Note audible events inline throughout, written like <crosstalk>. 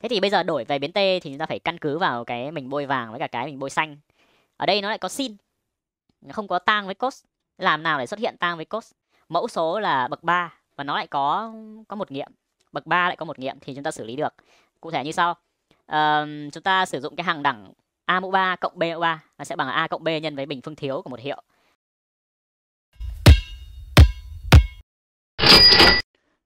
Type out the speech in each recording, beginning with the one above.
Thế thì bây giờ đổi về biến T thì chúng ta phải căn cứ vào cái mình bôi vàng với cả cái mình bôi xanh. Ở đây nó lại có sin. Không có tang với cos. Làm nào để xuất hiện tang với cos? Mẫu số là bậc 3 và nó lại có có một nghiệm. Bậc 3 lại có một nghiệm thì chúng ta xử lý được. Cụ thể như sau. Uh, chúng ta sử dụng cái hàng đẳng A mũ 3 cộng B mũ 3 nó sẽ bằng A cộng B nhân với bình phương thiếu của một hiệu.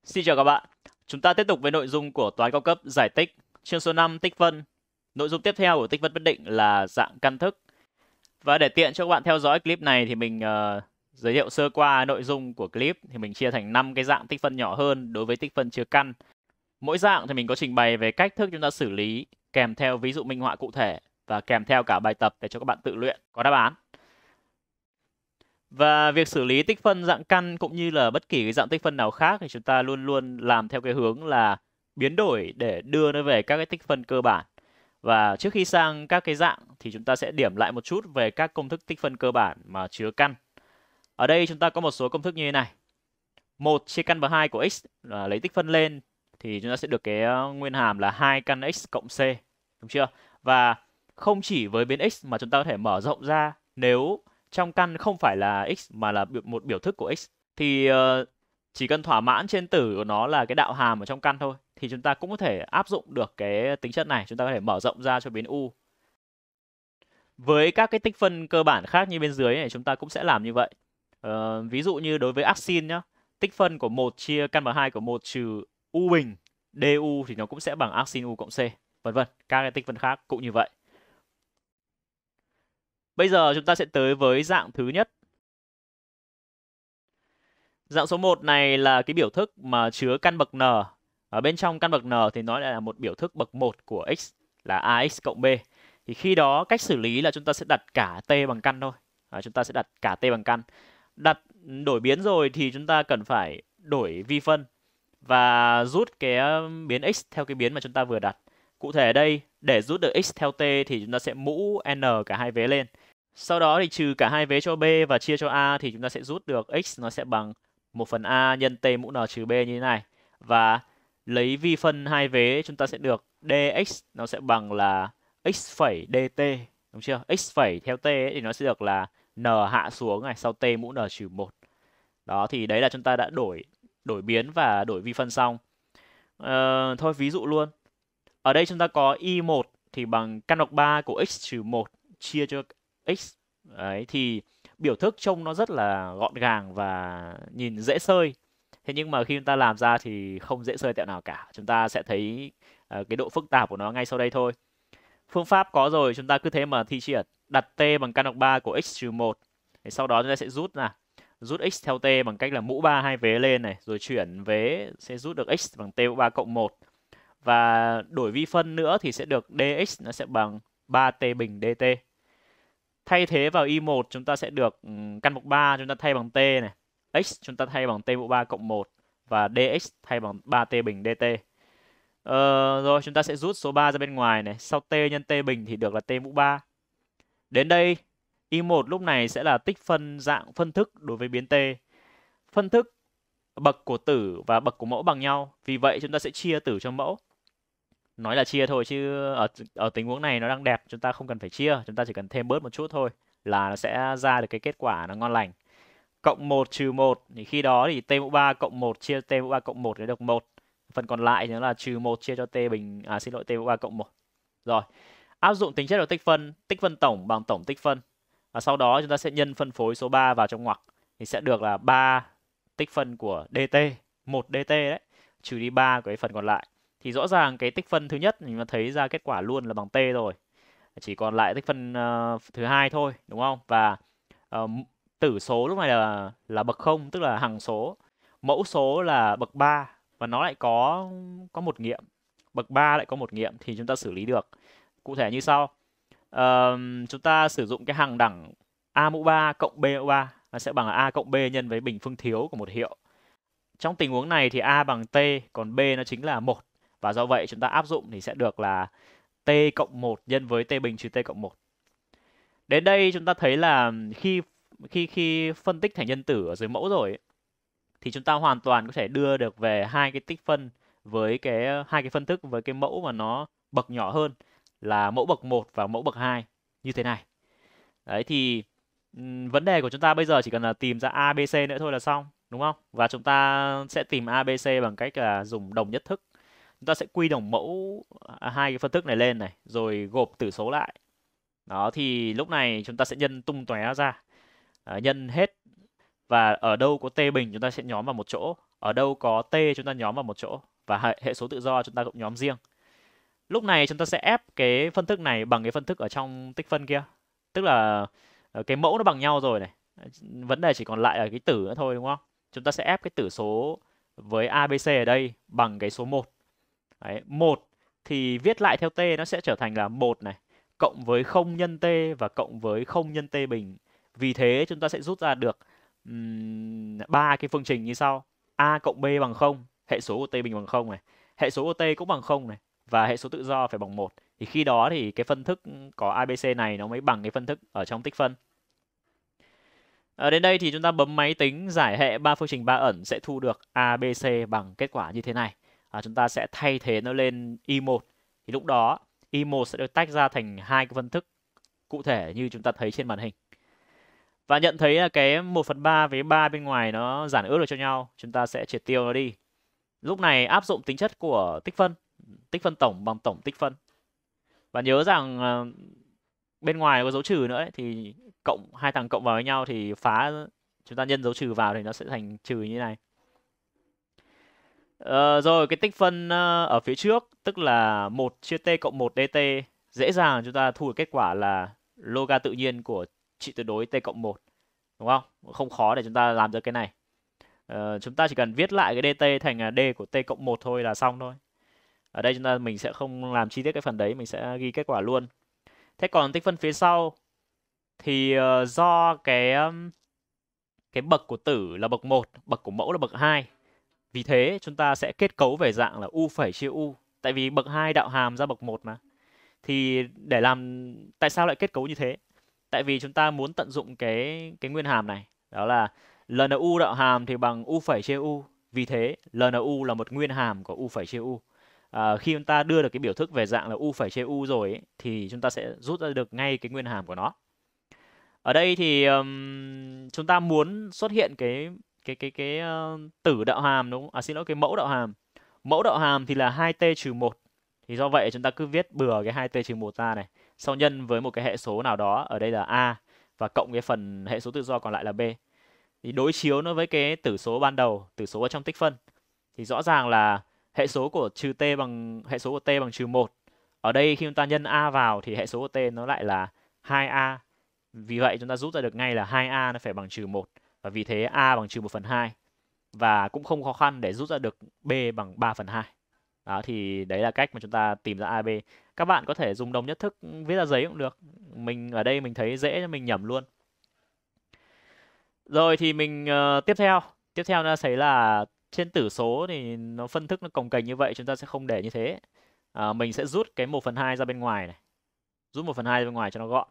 Xin chào các bạn. Chúng ta tiếp tục với nội dung của toán cao cấp giải tích, chương số 5 tích phân. Nội dung tiếp theo của tích phân bất định là dạng căn thức. Và để tiện cho các bạn theo dõi clip này thì mình uh, giới thiệu sơ qua nội dung của clip thì mình chia thành 5 cái dạng tích phân nhỏ hơn đối với tích phân chứa căn. Mỗi dạng thì mình có trình bày về cách thức chúng ta xử lý kèm theo ví dụ minh họa cụ thể và kèm theo cả bài tập để cho các bạn tự luyện có đáp án. Và việc xử lý tích phân dạng căn cũng như là bất kỳ cái dạng tích phân nào khác thì chúng ta luôn luôn làm theo cái hướng là biến đổi để đưa nó về các cái tích phân cơ bản. Và trước khi sang các cái dạng thì chúng ta sẽ điểm lại một chút về các công thức tích phân cơ bản mà chứa căn. Ở đây chúng ta có một số công thức như thế này. 1 chia căn bậc 2 của x là lấy tích phân lên thì chúng ta sẽ được cái ờ, nguyên hàm là 2 căn x cộng c. Đúng chưa? Và không chỉ với biến x mà chúng ta có thể mở rộng ra nếu trong căn không phải là x mà là một biểu thức của x thì uh, chỉ cần thỏa mãn trên tử của nó là cái đạo hàm ở trong căn thôi thì chúng ta cũng có thể áp dụng được cái tính chất này chúng ta có thể mở rộng ra cho biến u. Với các cái tích phân cơ bản khác như bên dưới này chúng ta cũng sẽ làm như vậy. Ờ, ví dụ như đối với axin nhá tích phân của một chia căn bậc hai của một trừ u bình du thì nó cũng sẽ bằng axin u cộng c vân vân. Các cái tích phân khác cũng như vậy. Bây giờ chúng ta sẽ tới với dạng thứ nhất. Dạng số 1 này là cái biểu thức mà chứa căn bậc n. Ở bên trong căn bậc n thì nó lại là một biểu thức bậc 1 của x là ax cộng b. Thì khi đó cách xử lý là chúng ta sẽ đặt cả t bằng căn thôi. À, chúng ta sẽ đặt cả t bằng căn. Đặt đổi biến rồi thì chúng ta cần phải đổi vi phân và rút cái um, biến x theo cái biến mà chúng ta vừa đặt. Cụ thể ở đây, để rút được x theo t thì chúng ta sẽ mũ n cả hai vế lên. Sau đó thì trừ cả hai vế cho b và chia cho a thì chúng ta sẽ rút được x nó sẽ bằng 1 phần a nhân t mũ n trừ b như thế này. Và lấy vi phân hai vế chúng ta sẽ được dx nó sẽ bằng là x phẩy dt đúng chưa? x phẩy theo t ấy, thì nó sẽ được là n hạ xuống này sau t mũ n trừ 1. Đó thì đấy là chúng ta đã đổi đổi biến và đổi vi phân xong. ờ, thôi ví dụ luôn. Ở đây chúng ta có y1 thì bằng căn bậc 3 của x trừ 1 chia cho x đấy thì biểu thức trông nó rất là gọn gàng và nhìn dễ sơi. Thế nhưng mà khi chúng ta làm ra thì không dễ sơi tẹo nào cả. Chúng ta sẽ thấy uh, cái độ phức tạp của nó ngay sau đây thôi. Phương pháp có rồi chúng ta cứ thế mà thi triển. Đặt t bằng căn bậc 3 của x trừ 1 thì sau đó chúng ta sẽ rút là rút x theo t bằng cách là mũ 3 hai vế lên này rồi chuyển vế sẽ rút được x bằng t mũ 3 cộng 1 và đổi vi phân nữa thì sẽ được dx nó sẽ bằng 3t bình dt thay thế vào y1 chúng ta sẽ được ừ, căn mục 3 chúng ta thay bằng t này. X chúng ta thay bằng t mũ 3 cộng 1 và dx thay bằng 3t bình dt. Ờ, rồi chúng ta sẽ rút số 3 ra bên ngoài này. Sau t nhân t bình thì được là t mũ 3 đến đây y1 lúc này sẽ là tích phân dạng phân thức đối với biến t. Phân thức bậc của tử và bậc của mẫu bằng nhau. Vì vậy chúng ta sẽ chia tử cho mẫu nói là chia thôi chứ ở ở tình huống này nó đang đẹp, chúng ta không cần phải chia, chúng ta chỉ cần thêm bớt một chút thôi là nó sẽ ra được cái kết quả nó ngon lành. Cộng 1 trừ 1 thì khi đó thì t mũ 3 cộng 1 chia t mũ 3 cộng 1 để được 1 phần còn lại thì nó là trừ 1 chia cho t bình à xin lỗi, t mũ 3 cộng 1 rồi, áp dụng tính chất của tích phân tích phân tổng bằng tổng tích phân. Và sau đó chúng ta sẽ nhân phân phối số 3 vào trong ngoặc. Thì sẽ được là 3 tích phân của dt 1 dt đấy, trừ đi 3 của cái phần còn lại thì rõ ràng cái tích phân thứ nhất mình mà thấy ra kết quả luôn là bằng t rồi. Chỉ còn lại tích phân uh, thứ hai thôi đúng không? Và uh, tử số lúc này là là bậc không tức là hằng số. Mẫu số là bậc 3 và nó lại có có một nghiệm. Bậc 3 lại có một nghiệm thì chúng ta xử lý được. Cụ thể như sau. Uh, chúng ta sử dụng cái hàng đẳng a mũ 3 cộng b mũ 3 nó sẽ bằng là a cộng b nhân với bình phương thiếu của một hiệu. Trong tình huống này thì a bằng t còn b nó chính là một và do vậy chúng ta áp dụng thì sẽ được là t cộng 1 nhân với t bình trừ t cộng 1. Đến đây chúng ta thấy là khi khi khi phân tích thành nhân tử ở dưới mẫu rồi thì chúng ta hoàn toàn có thể đưa được về hai cái tích phân với cái hai cái phân thức với cái mẫu mà nó bậc nhỏ hơn là mẫu bậc 1 và mẫu bậc 2 như thế này. Đấy thì vấn đề của chúng ta bây giờ chỉ cần là tìm ra ABC nữa thôi là xong, đúng không? Và chúng ta sẽ tìm ABC bằng cách là dùng đồng nhất thức. Chúng ta sẽ quy đồng mẫu à, hai cái phân thức này lên này, rồi gộp tử số lại. Đó thì lúc này chúng ta sẽ nhân tung tóe ra. À, nhân hết và ở đâu có t bình chúng ta sẽ nhóm vào một chỗ, ở đâu có t chúng ta nhóm vào một chỗ và hệ, hệ số tự do chúng ta cũng nhóm riêng. Lúc này chúng ta sẽ ép cái phân thức này bằng cái phân thức ở trong tích phân kia. Tức là ờ, cái mẫu nó bằng nhau rồi này. Vấn đề chỉ còn lại là cái tử nữa thôi đúng không? Chúng ta sẽ ép cái tử số với ABC ở đây bằng cái số 1. Đấy, 1 thì viết lại theo t nó sẽ trở thành là 1 này cộng với 0 nhân t và cộng với 0 nhân t bình. Vì thế chúng ta sẽ rút ra được ba um, cái phương trình như sau. A cộng B bằng 0, hệ số của t bình bằng 0 này. Hệ số của t cũng bằng 0 này và hệ số tự do phải bằng 1. Thì khi đó thì cái phân thức có ABC này nó mới bằng cái phân thức ở trong tích phân. Ở đến đây thì chúng ta bấm máy tính giải hệ ba phương trình ba ẩn sẽ thu được ABC bằng kết quả như thế này. À, chúng ta sẽ thay thế nó lên e Y1. Thì lúc đó e Y1 sẽ được tách ra thành hai cái phân thức cụ thể như chúng ta thấy trên màn hình. Và nhận thấy là cái 1 phần 3 với 3 bên ngoài nó giản ước được cho nhau. Chúng ta sẽ triệt tiêu nó đi. Lúc này áp dụng tính chất của tích phân. Tích phân tổng bằng tổng tích phân. Và nhớ rằng à, bên ngoài có dấu trừ nữa ấy, thì cộng hai thằng cộng vào với nhau thì phá chúng ta nhân dấu trừ vào thì nó sẽ thành trừ như này. Ờ, rồi cái tích phân ờ, ở phía trước tức là 1 chia t cộng 1 dt dễ dàng chúng ta thu được kết quả là loga tự nhiên của trị tuyệt đối t cộng 1 đúng không? Không khó để chúng ta làm được cái này. Ờ, chúng ta chỉ cần viết lại cái dt thành ờ, d của t cộng 1 thôi là xong thôi. Ở đây chúng ta mình sẽ không làm chi tiết cái phần đấy, mình sẽ ghi kết quả luôn. Thế còn tích phân phía sau thì uh, do cái um, cái bậc của tử là bậc 1, bậc của mẫu là bậc 2. Vì thế chúng ta sẽ kết cấu về dạng là u phẩy chia u. Tại vì bậc 2 đạo hàm ra bậc 1 mà. Thì để làm tại sao lại kết cấu như thế? Tại vì chúng ta muốn tận dụng cái cái nguyên hàm này, đó là LNU đạo hàm thì bằng u phẩy chia u. Vì thế LNU là một nguyên hàm của u phẩy chia u. À, khi chúng ta đưa được cái biểu thức về dạng là u phẩy chia u rồi ấy, thì chúng ta sẽ rút ra được ngay cái nguyên hàm của nó. Ở đây thì um, chúng ta muốn xuất hiện cái cái cái cái uh, tử đạo hàm đúng không? À xin lỗi cái mẫu đạo hàm. Mẫu đạo hàm thì là 2t trừ 1. Thì do vậy chúng ta cứ viết bừa cái 2t trừ 1 ra này. Sau nhân với một cái hệ số nào đó, ở đây là a và cộng cái phần hệ số tự do còn lại là b. Thì đối chiếu nó với cái tử số ban đầu, tử số ở trong tích phân. Thì rõ ràng là hệ số của trừ t bằng hệ số của t bằng trừ 1. Ở đây khi chúng ta nhân a vào thì hệ số của t nó lại là 2a. Vì vậy chúng ta rút ra được ngay là 2a nó phải bằng trừ 1 và vì thế A bằng trừ 1 phần 2 và cũng không khó khăn để rút ra được B bằng 3 phần 2 đó thì đấy là cách mà chúng ta tìm ra AB các bạn có thể dùng đồng nhất thức viết ra giấy cũng được. Mình ở đây mình thấy dễ cho mình nhẩm luôn. Rồi thì mình uh, tiếp theo. Tiếp theo nó thấy là trên tử số thì nó phân thức nó cồng kềnh như vậy chúng ta sẽ không để như thế. À, mình sẽ rút cái 1 phần 2 ra bên ngoài này. Rút 1 phần 2 ra bên ngoài cho nó gọn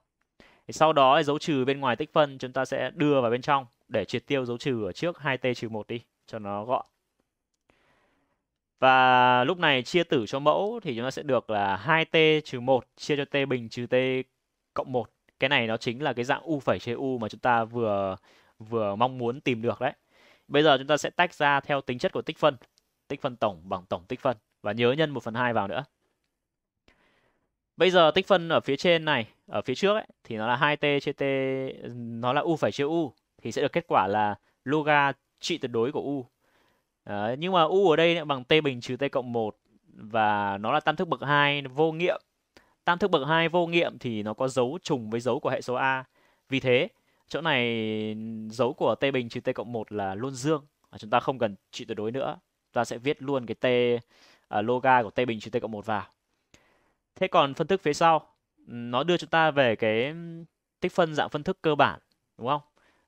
thì sau đó dấu trừ bên ngoài tích phân chúng ta sẽ đưa vào bên trong để triệt tiêu dấu trừ ở trước 2t trừ 1 đi, cho nó gọn. Và lúc này chia tử cho mẫu thì chúng ta sẽ được là 2t trừ 1 chia cho t bình trừ t cộng 1. Cái này nó chính là cái dạng u phẩy chia u mà chúng ta vừa vừa mong muốn tìm được đấy. Bây giờ chúng ta sẽ tách ra theo tính chất của tích phân. Tích phân tổng bằng tổng tích phân. Và nhớ nhân 1 phần 2 vào nữa. Bây giờ tích phân ở phía trên này, ở phía trước ấy, thì nó là 2t chia t, nó là u phải chia u thì sẽ được kết quả là loga trị tuyệt đối của u. Đấy, nhưng mà u ở đây bằng t bình trừ t cộng 1 và nó là tam thức bậc 2 vô nghiệm. Tam thức bậc 2 vô nghiệm thì nó có dấu trùng với dấu của hệ số a. Vì thế, chỗ này dấu của t bình trừ t cộng 1 là luôn dương. Và chúng ta không cần trị tuyệt đối nữa. Ta sẽ viết luôn cái t à, uh, loga của t bình trừ t cộng 1 vào. Thế còn phân thức phía sau, nó đưa chúng ta về cái tích phân dạng phân thức cơ bản, đúng không?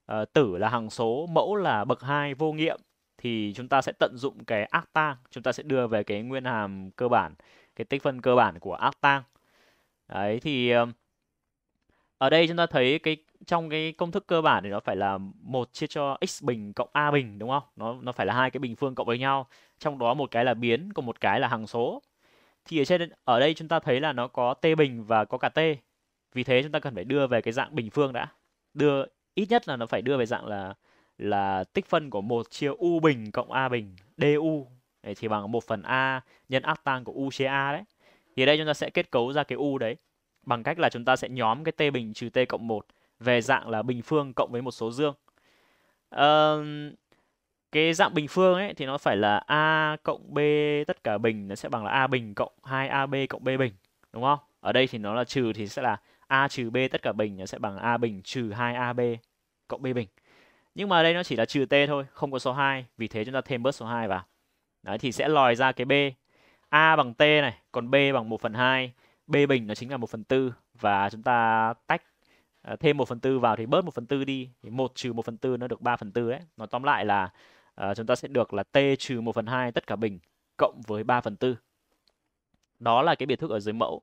À, tử là hằng số, mẫu là bậc 2 vô nghiệm thì chúng ta sẽ tận dụng cái ác tang, chúng ta sẽ đưa về cái nguyên hàm cơ bản, cái tích phân cơ bản của ác tang. Đấy thì ở đây chúng ta thấy cái trong cái công thức cơ bản thì nó phải là một chia cho x bình cộng a bình đúng không? Nó nó phải là hai cái bình phương cộng với nhau. Trong đó một cái là biến, còn một cái là hằng số. Thì ở trên ở đây chúng ta thấy là nó có t bình và có cả t. Vì thế chúng ta cần phải đưa về cái dạng bình phương đã. Đưa ít nhất là nó phải đưa về dạng là là tích phân của một chia u bình cộng a bình du thì bằng 1 phần a nhân áp tan của u chia a đấy. Thì ở đây chúng ta sẽ kết cấu ra cái u đấy bằng cách là chúng ta sẽ nhóm cái t bình trừ t cộng 1 về dạng là bình phương cộng với một số dương. Uh, cái dạng bình phương ấy thì nó phải là a cộng b tất cả bình nó sẽ bằng là a bình cộng 2ab cộng b bình đúng không? Ở đây thì nó là trừ thì sẽ là a trừ b tất cả bình nó sẽ bằng a bình trừ 2ab cộng b bình. Nhưng mà đây nó chỉ là trừ t thôi, không có số 2, vì thế chúng ta thêm bớt số 2 vào. Đấy thì sẽ lòi ra cái b. a bằng t này, còn b bằng 1/2, b bình nó chính là 1/4 và chúng ta tách ờ, thêm 1 phần 4 vào thì bớt 1 phần 4 đi thì 1 trừ 1 phần 4 nó được 3 phần 4 đấy. Nó tóm lại là à, chúng ta sẽ được là t trừ 1 phần 2 tất cả bình cộng với 3 phần 4. Đó là cái biệt thức ở dưới mẫu.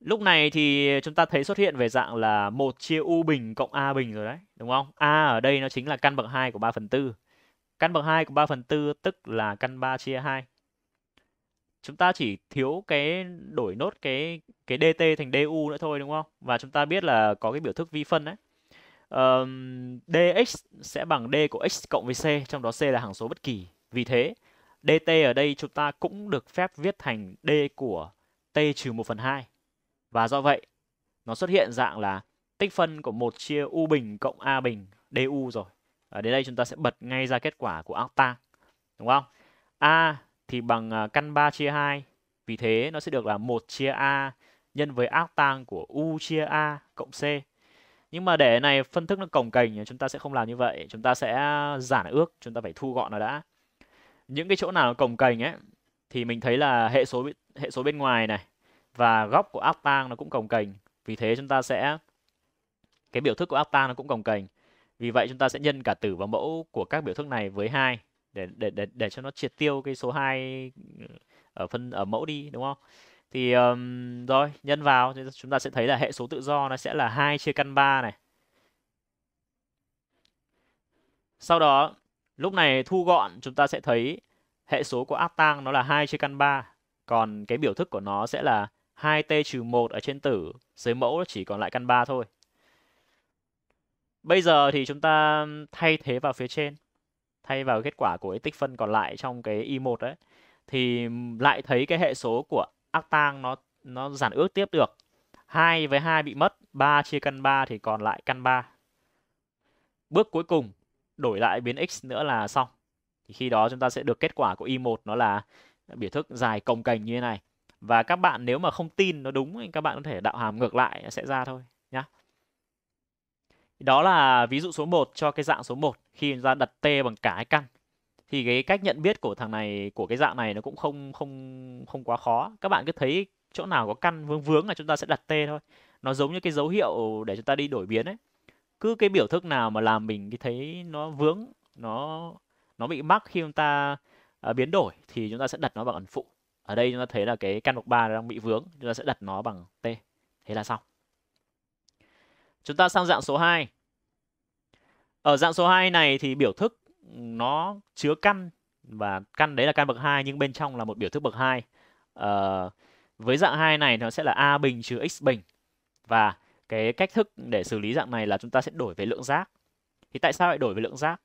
Lúc này thì chúng ta thấy xuất hiện về dạng là 1 chia u bình cộng a bình rồi đấy, đúng không? a ở đây nó chính là căn bậc 2 của 3 phần 4. Căn bậc 2 của 3 phần 4 tức là căn 3 chia 2 chúng ta chỉ thiếu cái đổi nốt cái cái dt thành du nữa thôi đúng không và chúng ta biết là có cái biểu thức vi phân đấy um, dx sẽ bằng d của x cộng với c trong đó c là hằng số bất kỳ vì thế dt ở đây chúng ta cũng được phép viết thành d của t trừ 1 phần 2 và do vậy nó xuất hiện dạng là tích phân của một chia u bình cộng a bình du rồi ở đến đây chúng ta sẽ bật ngay ra kết quả của octang đúng không a thì bằng à, căn 3 chia 2. Vì thế nó sẽ được là 1 chia A nhân với octang của U chia A cộng C. Nhưng mà để này phân thức nó cồng cành chúng ta sẽ không làm như vậy. Chúng ta sẽ giản ước, chúng ta phải thu gọn nó đã. Những cái chỗ nào cồng cành ấy thì mình thấy là hệ số hệ số bên ngoài này và góc của áp tang nó cũng cồng cành Vì thế chúng ta sẽ cái biểu thức của áp tang nó cũng cồng cành Vì vậy chúng ta sẽ nhân cả tử và mẫu của các biểu thức này với hai để để để để cho nó triệt tiêu cái số 2 ở phân ở mẫu đi đúng không? Thì um, rồi, nhân vào thì chúng ta sẽ thấy là hệ số tự do nó sẽ là 2 chia căn 3 này. Sau đó, lúc này thu gọn chúng ta sẽ thấy hệ số của áp tang nó là 2 chia căn 3. Còn cái biểu thức của nó sẽ là 2t-1 ở trên tử, dưới mẫu chỉ còn lại căn 3 thôi. Bây giờ thì chúng ta thay thế vào phía trên thay vào kết quả của cái tích phân còn lại trong cái y1 đấy thì lại thấy cái hệ số của Actang nó nó giản ước tiếp được. 2 với 2 bị mất 3 chia căn 3 thì còn lại căn 3 bước cuối cùng, đổi lại biến x nữa là xong. Thì khi đó chúng ta sẽ được kết quả của y1 nó là biểu thức dài cồng cành như thế này. Và các bạn nếu mà không tin nó đúng thì các bạn có thể đạo hàm ngược lại sẽ ra thôi, nhá. Đó là ví dụ số 1 cho cái dạng số 1 khi chúng ta đặt t bằng cả hai căn. Thì cái cách nhận biết của thằng này của cái dạng này nó cũng không không không quá khó. Các bạn cứ thấy chỗ nào có căn vướng vướng là chúng ta sẽ đặt t thôi. Nó giống như cái dấu hiệu để chúng ta đi đổi biến ấy. Cứ cái biểu thức nào mà làm mình thấy nó vướng, nó nó bị mắc khi chúng ta uh, biến đổi thì chúng ta sẽ đặt nó bằng ẩn phụ. Ở đây chúng ta thấy là cái căn bậc ba đang bị vướng, chúng ta sẽ đặt nó bằng t. Thế là xong. Chúng ta sang dạng số 2. Ở dạng số 2 này thì biểu thức nó chứa căn và căn đấy là căn bậc 2 nhưng bên trong là một biểu thức bậc 2. Ờ, với dạng 2 này nó sẽ là a bình trừ x bình. Và cái cách thức để xử lý dạng này là chúng ta sẽ đổi về lượng giác. Thì tại sao lại đổi về lượng giác?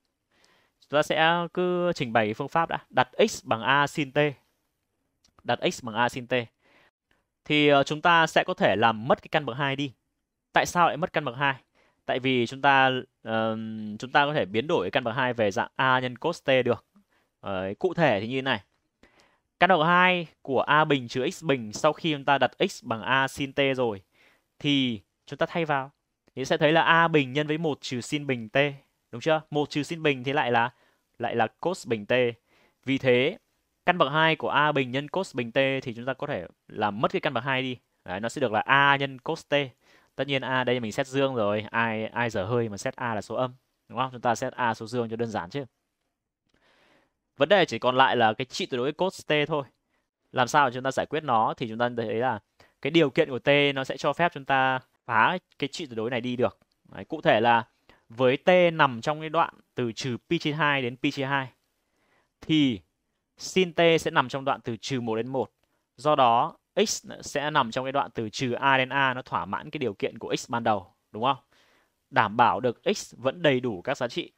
Chúng ta sẽ cứ trình bày phương pháp đã. Đặt x bằng a sin t. Đặt x bằng a sin t. Thì ờ, chúng ta sẽ có thể làm mất cái căn bậc 2 đi. Tại sao lại mất căn bậc 2? Tại vì chúng ta uh, chúng ta có thể biến đổi căn bậc 2 về dạng a nhân cos t được. Uh, cụ thể thì như thế này. Căn bậc 2 của a bình trừ x bình sau khi chúng ta đặt x bằng a sin t rồi thì chúng ta thay vào thì sẽ thấy là a bình nhân với 1 trừ sin bình t, đúng chưa? 1 trừ sin bình thì lại là lại là cos bình t. Vì thế căn bậc 2 của a bình nhân cos bình t thì chúng ta có thể làm mất cái căn bậc 2 đi. Đấy, nó sẽ được là a nhân cos t tất nhiên a đây mình xét dương rồi. Ai ai dở hơi mà xét a là số âm đúng không? Chúng ta xét a số dương cho đơn giản chứ. Vấn đề chỉ còn lại là cái trị tuyệt đối cos t thôi. Làm sao chúng ta giải quyết nó? Thì chúng ta thấy là cái điều kiện của t nó sẽ cho phép chúng ta phá cái trị tuyệt đối này đi được. Đấy, cụ thể là với t nằm trong cái đoạn từ trừ pi trên 2 đến pi trên 2 thì sin t sẽ nằm trong đoạn từ trừ 1 đến 1. Do đó x sẽ nằm trong cái đoạn từ trừ a đến a nó thỏa mãn cái điều kiện của x ban đầu, đúng không? Đảm bảo được x vẫn đầy đủ các giá trị.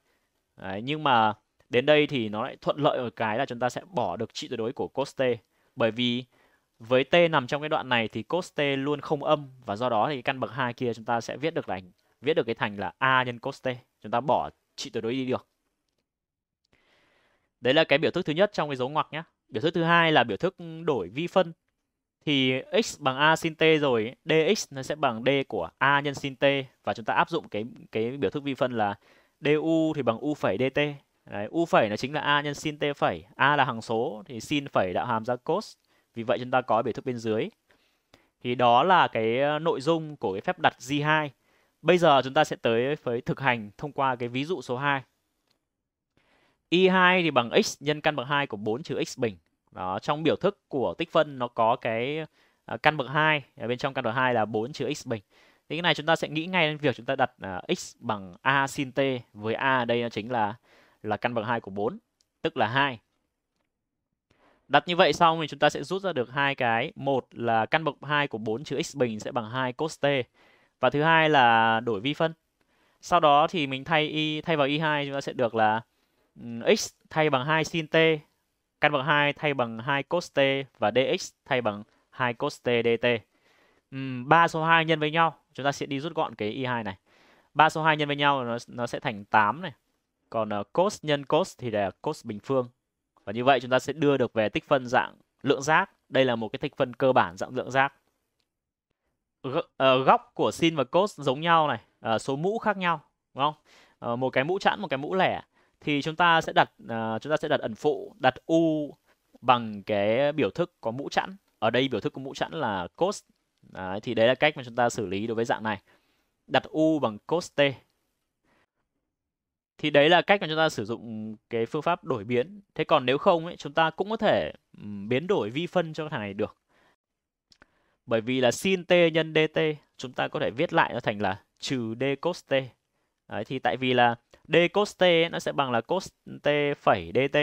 Đấy, nhưng mà đến đây thì nó lại thuận lợi ở cái là chúng ta sẽ bỏ được trị tuyệt đối của cos t bởi vì với t nằm trong cái đoạn này thì cos t luôn không âm và do đó thì căn bậc hai kia chúng ta sẽ viết được thành viết được cái thành là a nhân cos t. Chúng ta bỏ trị tuyệt đối đi được. Đấy là cái biểu thức thứ nhất trong cái dấu ngoặc nhé. Biểu thức thứ hai là biểu thức đổi vi phân. Thì x bằng a sin t rồi, dx nó sẽ bằng d của a nhân sin t và chúng ta áp dụng cái cái biểu thức vi phân là du thì bằng u phẩy dt. Đấy, u phẩy nó chính là a nhân sin t phẩy, a là hằng số thì sin phẩy đạo hàm ra cos. Vì vậy chúng ta có biểu thức bên dưới. Thì đó là cái ờ, nội dung của cái phép đặt G2. Bây giờ chúng ta sẽ tới với thực hành thông qua cái ví dụ số 2. Y2 thì bằng x nhân căn bậc 2 của 4 trừ x bình. Đó, trong biểu thức của tích phân nó có cái à, căn bậc 2, ở bên trong căn bậc 2 là 4 trừ x bình. Thì cái này chúng ta sẽ nghĩ ngay đến việc chúng ta đặt uh, x bằng a sin t với a ở đây nó chính là là căn bậc 2 của 4, tức là 2. Đặt như vậy xong thì chúng ta sẽ rút ra được hai cái. Một là căn bậc 2 của 4 trừ x bình sẽ bằng 2 cos t. Và thứ hai là đổi vi phân. Sau đó thì mình thay y thay vào y2 chúng ta sẽ được là ừ, x thay bằng 2 sin t, căn bậc 2 thay bằng 2 cos t và dx thay bằng 2 cos t dt. Uhm, 3 số 2 nhân với nhau, chúng ta sẽ đi rút gọn cái y2 này. 3 số 2 nhân với nhau nó nó sẽ thành 8 này. Còn uh, cos nhân cos thì là cos bình phương. Và như vậy chúng ta sẽ đưa được về tích phân dạng lượng giác. Đây là một cái tích phân cơ bản dạng lượng giác. G uh, ờ, góc của sin và cos giống nhau này, uh, số mũ khác nhau, đúng không? Uh, một cái mũ chẵn, một cái mũ lẻ thì chúng ta sẽ đặt uh, chúng ta sẽ đặt ẩn phụ, đặt u bằng cái biểu thức có mũ chẵn. Ở đây biểu thức có mũ chẵn là cos. Đấy, thì đấy là cách mà chúng ta xử lý đối với dạng này. Đặt u bằng cos t thì đấy là cách mà chúng ta sử dụng cái phương pháp đổi biến thế còn nếu không ấy chúng ta cũng có thể biến đổi vi phân cho thằng này được bởi vì là sin t nhân dt chúng ta có thể viết lại nó thành là trừ d cos t đấy, thì tại vì là d cos t nó sẽ bằng là cos t phẩy dt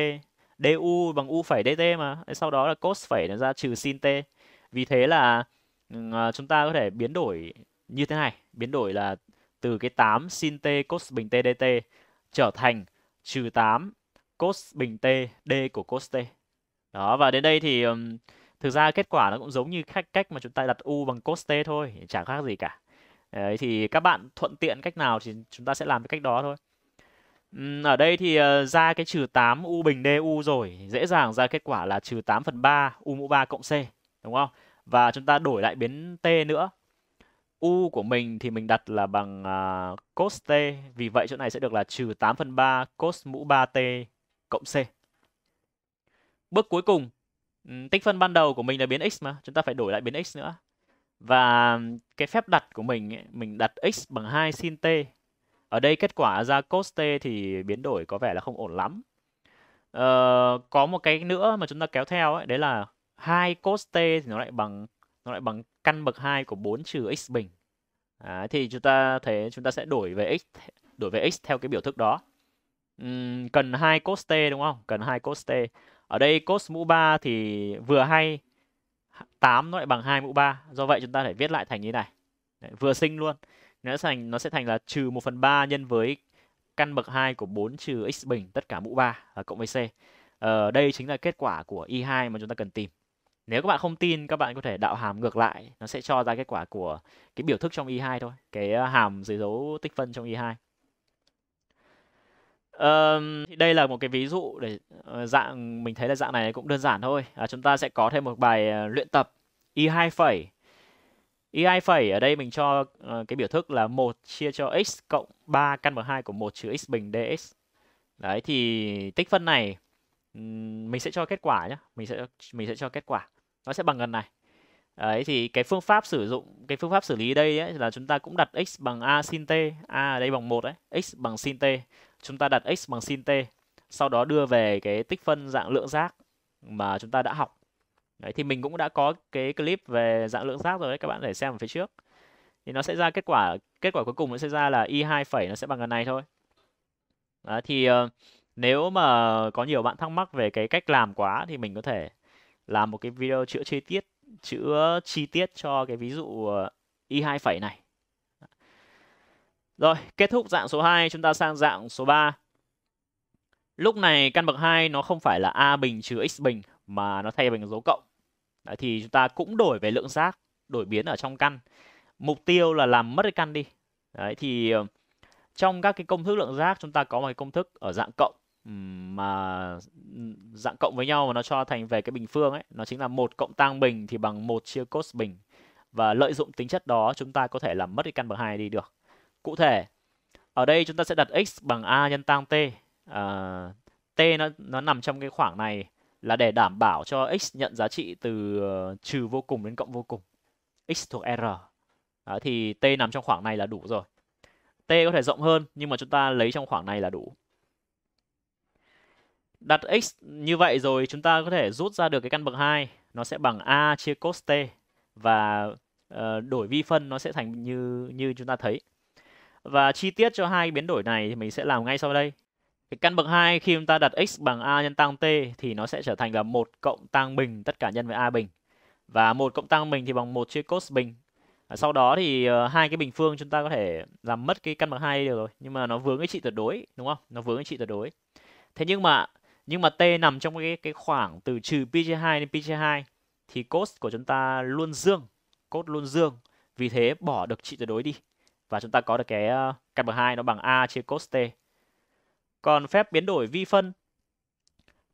du bằng u phẩy dt mà sau đó là cos phẩy nó ra trừ sin t vì thế là à, chúng ta có thể biến đổi như thế này biến đổi là từ cái 8 sin t cos bình t dt trở thành trừ 8 cos bình t d của cos t. Đó và đến đây thì um, thực ra kết quả nó cũng giống như cách cách mà chúng ta đặt u bằng cos t thôi, chẳng khác gì cả. Đấy, thì các bạn thuận tiện cách nào thì chúng ta sẽ làm cái cách đó thôi. Um, ở đây thì uh, ra cái trừ 8 u bình du rồi, dễ dàng ra kết quả là trừ 8 phần 3 u mũ 3 cộng c, đúng không? Và chúng ta đổi lại biến t nữa u của mình thì mình đặt là bằng uh, cos t. Vì vậy chỗ này sẽ được là trừ 8 phần 3 cos mũ 3t cộng c. Bước cuối cùng, tích phân ban đầu của mình là biến x mà, chúng ta phải đổi lại biến x nữa. Và cái phép đặt của mình, ấy, mình đặt x bằng 2 sin t. Ở đây kết quả ra cos t thì biến đổi có vẻ là không ổn lắm. Ờ, có một cái nữa mà chúng ta kéo theo ấy, đấy là 2 cos t thì nó lại bằng nó lại bằng căn bậc 2 của 4 trừ x bình. À, thì chúng ta thấy chúng ta sẽ đổi về x đổi về x theo cái biểu thức đó. Uhm, cần 2 cos t đúng không? Cần 2 cos t. Ở đây cos mũ 3 thì vừa hay 8 nó lại bằng 2 mũ 3. Do vậy chúng ta phải viết lại thành như này. Đấy, vừa sinh luôn. Nó sẽ thành nó sẽ thành là trừ 1 phần 3 nhân với căn bậc 2 của 4 trừ x bình tất cả mũ 3 là cộng với c. Ờ, đây chính là kết quả của y2 mà chúng ta cần tìm. Nếu các bạn không tin, các bạn có thể đạo hàm ngược lại, nó sẽ cho ra kết quả của cái biểu thức trong y2 thôi, cái ờ, hàm dưới dấu tích phân trong y2. Um, đây là một cái ví dụ để ờ, dạng mình thấy là dạng này cũng đơn giản thôi. À, chúng ta sẽ có thêm một bài uh, luyện tập e y2 phẩy. E y2 phẩy ở đây mình cho uh, cái biểu thức là 1 chia cho x cộng 3 căn bậc 2 của 1 trừ x bình dx. Đấy thì tích phân này mình sẽ cho kết quả nhé mình sẽ mình sẽ cho kết quả nó sẽ bằng gần này đấy thì cái phương pháp sử dụng cái phương pháp xử lý đây ấy, là chúng ta cũng đặt x bằng a sin t a ở đây bằng một đấy x bằng sin t chúng ta đặt x bằng sin t sau đó đưa về cái tích phân dạng lượng giác mà chúng ta đã học. Đấy thì mình cũng đã có cái clip về dạng lượng giác rồi đấy các bạn để xem ở phía trước. Thì nó sẽ ra kết quả kết quả cuối cùng nó sẽ ra là y 2 phẩy nó sẽ bằng gần này thôi. Đó, thì uh, nếu mà có nhiều bạn thắc mắc về cái cách làm quá thì mình có thể làm một cái video chữa chi tiết chữa chi tiết cho cái ví dụ ờ, y 2 phẩy này rồi kết thúc dạng số 2 chúng ta sang dạng số 3 lúc này căn bậc 2 nó không phải là a bình trừ x bình mà nó thay bằng dấu cộng. Đấy, thì chúng ta cũng đổi về lượng giác đổi biến ở trong căn. Mục tiêu là làm mất cái căn đi. Đấy, thì ờ, trong các cái công thức lượng giác chúng ta có một cái công thức ở dạng cộng mà dạng cộng với nhau mà nó cho thành về cái bình phương ấy nó chính là một cộng tang bình thì bằng một chia cos bình. Và lợi dụng tính chất đó chúng ta có thể làm mất cái căn bậc hai đi được cụ thể ở đây chúng ta sẽ đặt x bằng a nhân tang t. À, t nó nó nằm trong cái khoảng này là để đảm bảo cho x nhận giá trị từ uh, trừ vô cùng đến cộng vô cùng x thuộc r. Đó, thì t nằm trong khoảng này là đủ rồi. T có thể rộng hơn nhưng mà chúng ta lấy trong khoảng này là đủ. Đặt x như vậy rồi chúng ta có thể rút ra được cái căn bậc 2 nó sẽ bằng a chia cos t và uh, đổi vi phân nó sẽ thành như như chúng ta thấy và chi tiết cho hai biến đổi này thì mình sẽ làm ngay sau đây. Cái căn bậc 2 khi chúng ta đặt x bằng a nhân tăng t thì nó sẽ trở thành là một cộng tăng bình tất cả nhân với a bình. Và một cộng tăng bình thì bằng một chia cos bình. Sau đó thì ờ, hai cái bình phương chúng ta có thể làm mất cái căn bậc hai được rồi. Nhưng mà nó vướng cái trị tuyệt đối, đúng không? Nó vướng cái trị tuyệt đối. Thế nhưng mà nhưng mà t nằm trong cái cái khoảng từ trừ pi 2 đến pi 2 thì cos của chúng ta luôn dương, cos luôn dương. Vì thế bỏ được trị tuyệt đối đi và chúng ta có được cái ờ, căn bậc hai nó bằng a chia cos t. Còn phép biến đổi vi phân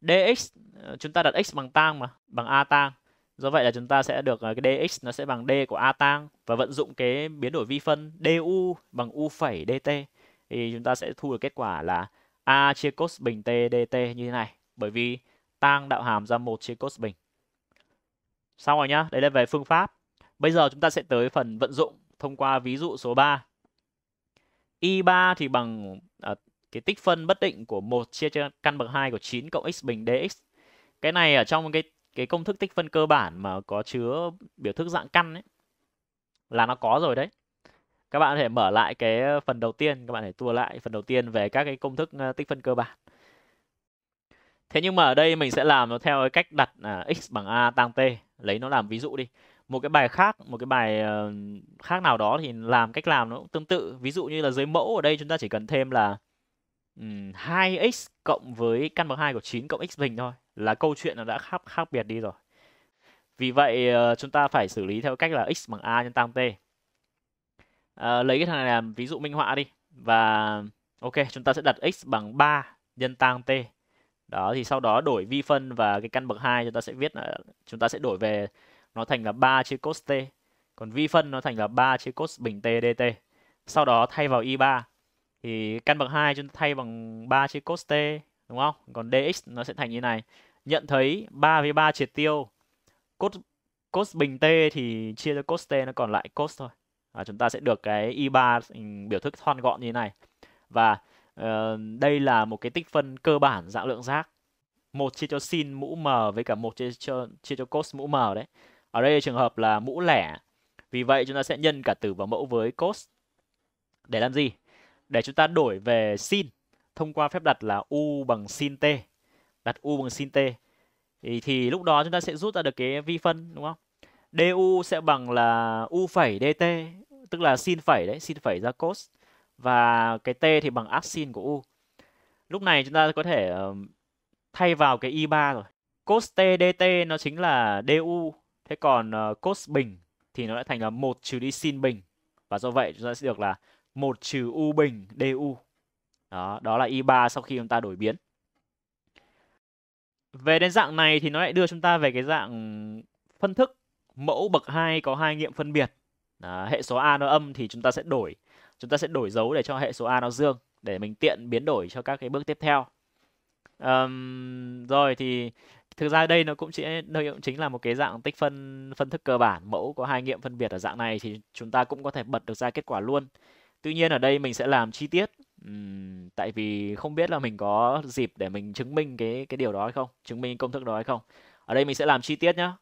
dx ờ, chúng ta đặt x bằng tang mà, bằng a tang. Do vậy là chúng ta sẽ được ờ, cái dx nó sẽ bằng d của a tang và vận dụng cái biến đổi vi phân du bằng u phẩy dt thì chúng ta sẽ thu được kết quả là a chia cos bình t dt như thế này, bởi vì tang đạo hàm ra một chia cos bình. Xong rồi nhá, đấy là về phương pháp. Bây giờ chúng ta sẽ tới phần vận dụng thông qua ví dụ số 3 y3 thì bằng à, cái tích phân bất định của một chia cho căn bậc 2 của 9 cộng x bình dx. Cái này ở trong cái cái công thức tích phân cơ bản mà có chứa biểu thức dạng căn ấy là nó có rồi đấy. Các bạn có thể mở lại cái phần đầu tiên các bạn thể tua lại phần đầu tiên về các cái công thức à, tích phân cơ bản. Thế nhưng mà ở đây mình sẽ làm nó theo cái cách đặt à, x bằng a tăng t. Lấy nó làm ví dụ đi một cái bài khác một cái bài uh, khác nào đó thì làm cách làm nó cũng tương tự. Ví dụ như là dưới mẫu ở đây chúng ta chỉ cần thêm là um, 2x cộng với căn bậc 2 của 9 cộng x bình thôi là câu chuyện nó đã khác khác biệt đi rồi. Vì vậy uh, chúng ta phải xử lý theo cách là x bằng a nhân tăng t. À, lấy cái thằng này làm ví dụ minh họa đi và ok chúng ta sẽ đặt x bằng 3 nhân tang t. Đó thì sau đó đổi vi phân và cái căn bậc 2 chúng ta sẽ viết là chúng ta sẽ đổi về nó thành là 3 chia cos t. Còn vi phân nó thành là 3 chia cos bình t dt sau đó thay vào y3 thì căn bậc 2 chúng ta thay bằng 3 chia cos t đúng không? Còn dx nó sẽ thành như này. Nhận thấy 3 với 3 triệt tiêu. Cos cos bình t thì chia cho cos t nó còn lại cos thôi. À, chúng ta sẽ được cái y3 biểu thức thon gọn như thế này. Và uh, đây là một cái tích phân cơ bản dạng lượng giác 1 chia cho sin mũ m với cả 1 chia cho chia cho cos mũ m đấy ở đây trường hợp là mũ lẻ. Vì vậy chúng ta sẽ nhân cả tử và mẫu với cos. Để làm gì? Để chúng ta đổi về sin thông qua phép đặt là u bằng sin t. Đặt u bằng sin t. Thì, thì lúc đó chúng ta sẽ rút ra được cái vi phân đúng không? Du sẽ bằng là u phẩy dt tức là sin phẩy đấy sin phẩy ra cos. Và cái t thì bằng arcsin sin của u. Lúc này chúng ta có thể ờ, thay vào cái y3 rồi. Cos t dt nó chính là du thế còn uh, cos bình thì nó lại thành là một trừ đi sin bình. Và do vậy chúng ta sẽ được là một trừ u bình du. Đó đó là y3 sau khi chúng ta đổi biến. Về đến dạng này thì nó lại đưa chúng ta về cái dạng phân thức. Mẫu bậc 2 có hai nghiệm phân biệt. À, hệ số a nó âm thì chúng ta sẽ đổi. Chúng ta sẽ đổi dấu để cho hệ số a nó dương để mình tiện biến đổi cho các cái bước tiếp theo. Um, rồi thì thực ra đây nó cũng chỉ đây cũng chính là một cái dạng tích phân phân thức cơ bản mẫu có hai nghiệm phân biệt ở dạng này thì chúng ta cũng có thể bật được ra kết quả luôn tuy nhiên ở đây mình sẽ làm chi tiết uhm, tại vì không biết là mình có dịp để mình chứng minh cái cái điều đó hay không chứng minh công thức đó hay không ở đây mình sẽ làm chi tiết nhá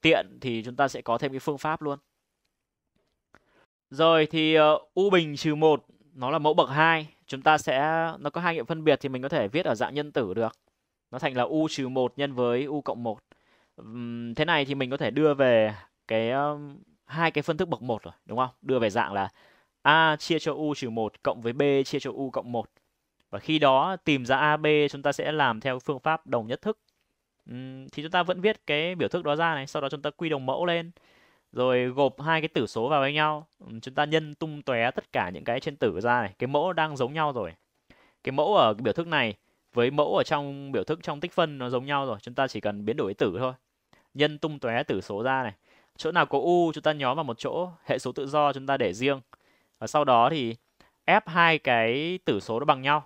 tiện thì chúng ta sẽ có thêm cái phương pháp luôn Rồi thì uh, u bình trừ một nó là mẫu bậc 2. Chúng ta sẽ nó có hai nghiệm phân biệt thì mình có thể viết ở dạng nhân tử được. Nó thành là u trừ 1 nhân với u cộng 1. Thế này thì mình có thể đưa về cái hai cái phân thức bậc 1 rồi, đúng không? Đưa về dạng là a chia cho u trừ 1 cộng với b chia cho u cộng 1. Và khi đó tìm ra AB chúng ta sẽ làm theo phương pháp đồng nhất thức. Thì chúng ta vẫn viết cái biểu thức đó ra này, sau đó chúng ta quy đồng mẫu lên rồi gộp hai cái tử số vào với nhau chúng ta nhân tung tóe tất cả những cái trên tử ra này cái mẫu đang giống nhau rồi cái mẫu ở cái biểu thức này với mẫu ở trong biểu thức, trong tích phân nó giống nhau rồi, chúng ta chỉ cần biến đổi tử thôi. Nhân tung tóe tử số ra này. Chỗ nào có u, chúng ta nhóm vào một chỗ, hệ số tự do chúng ta để riêng. Và sau đó thì ép hai cái tử số nó bằng nhau.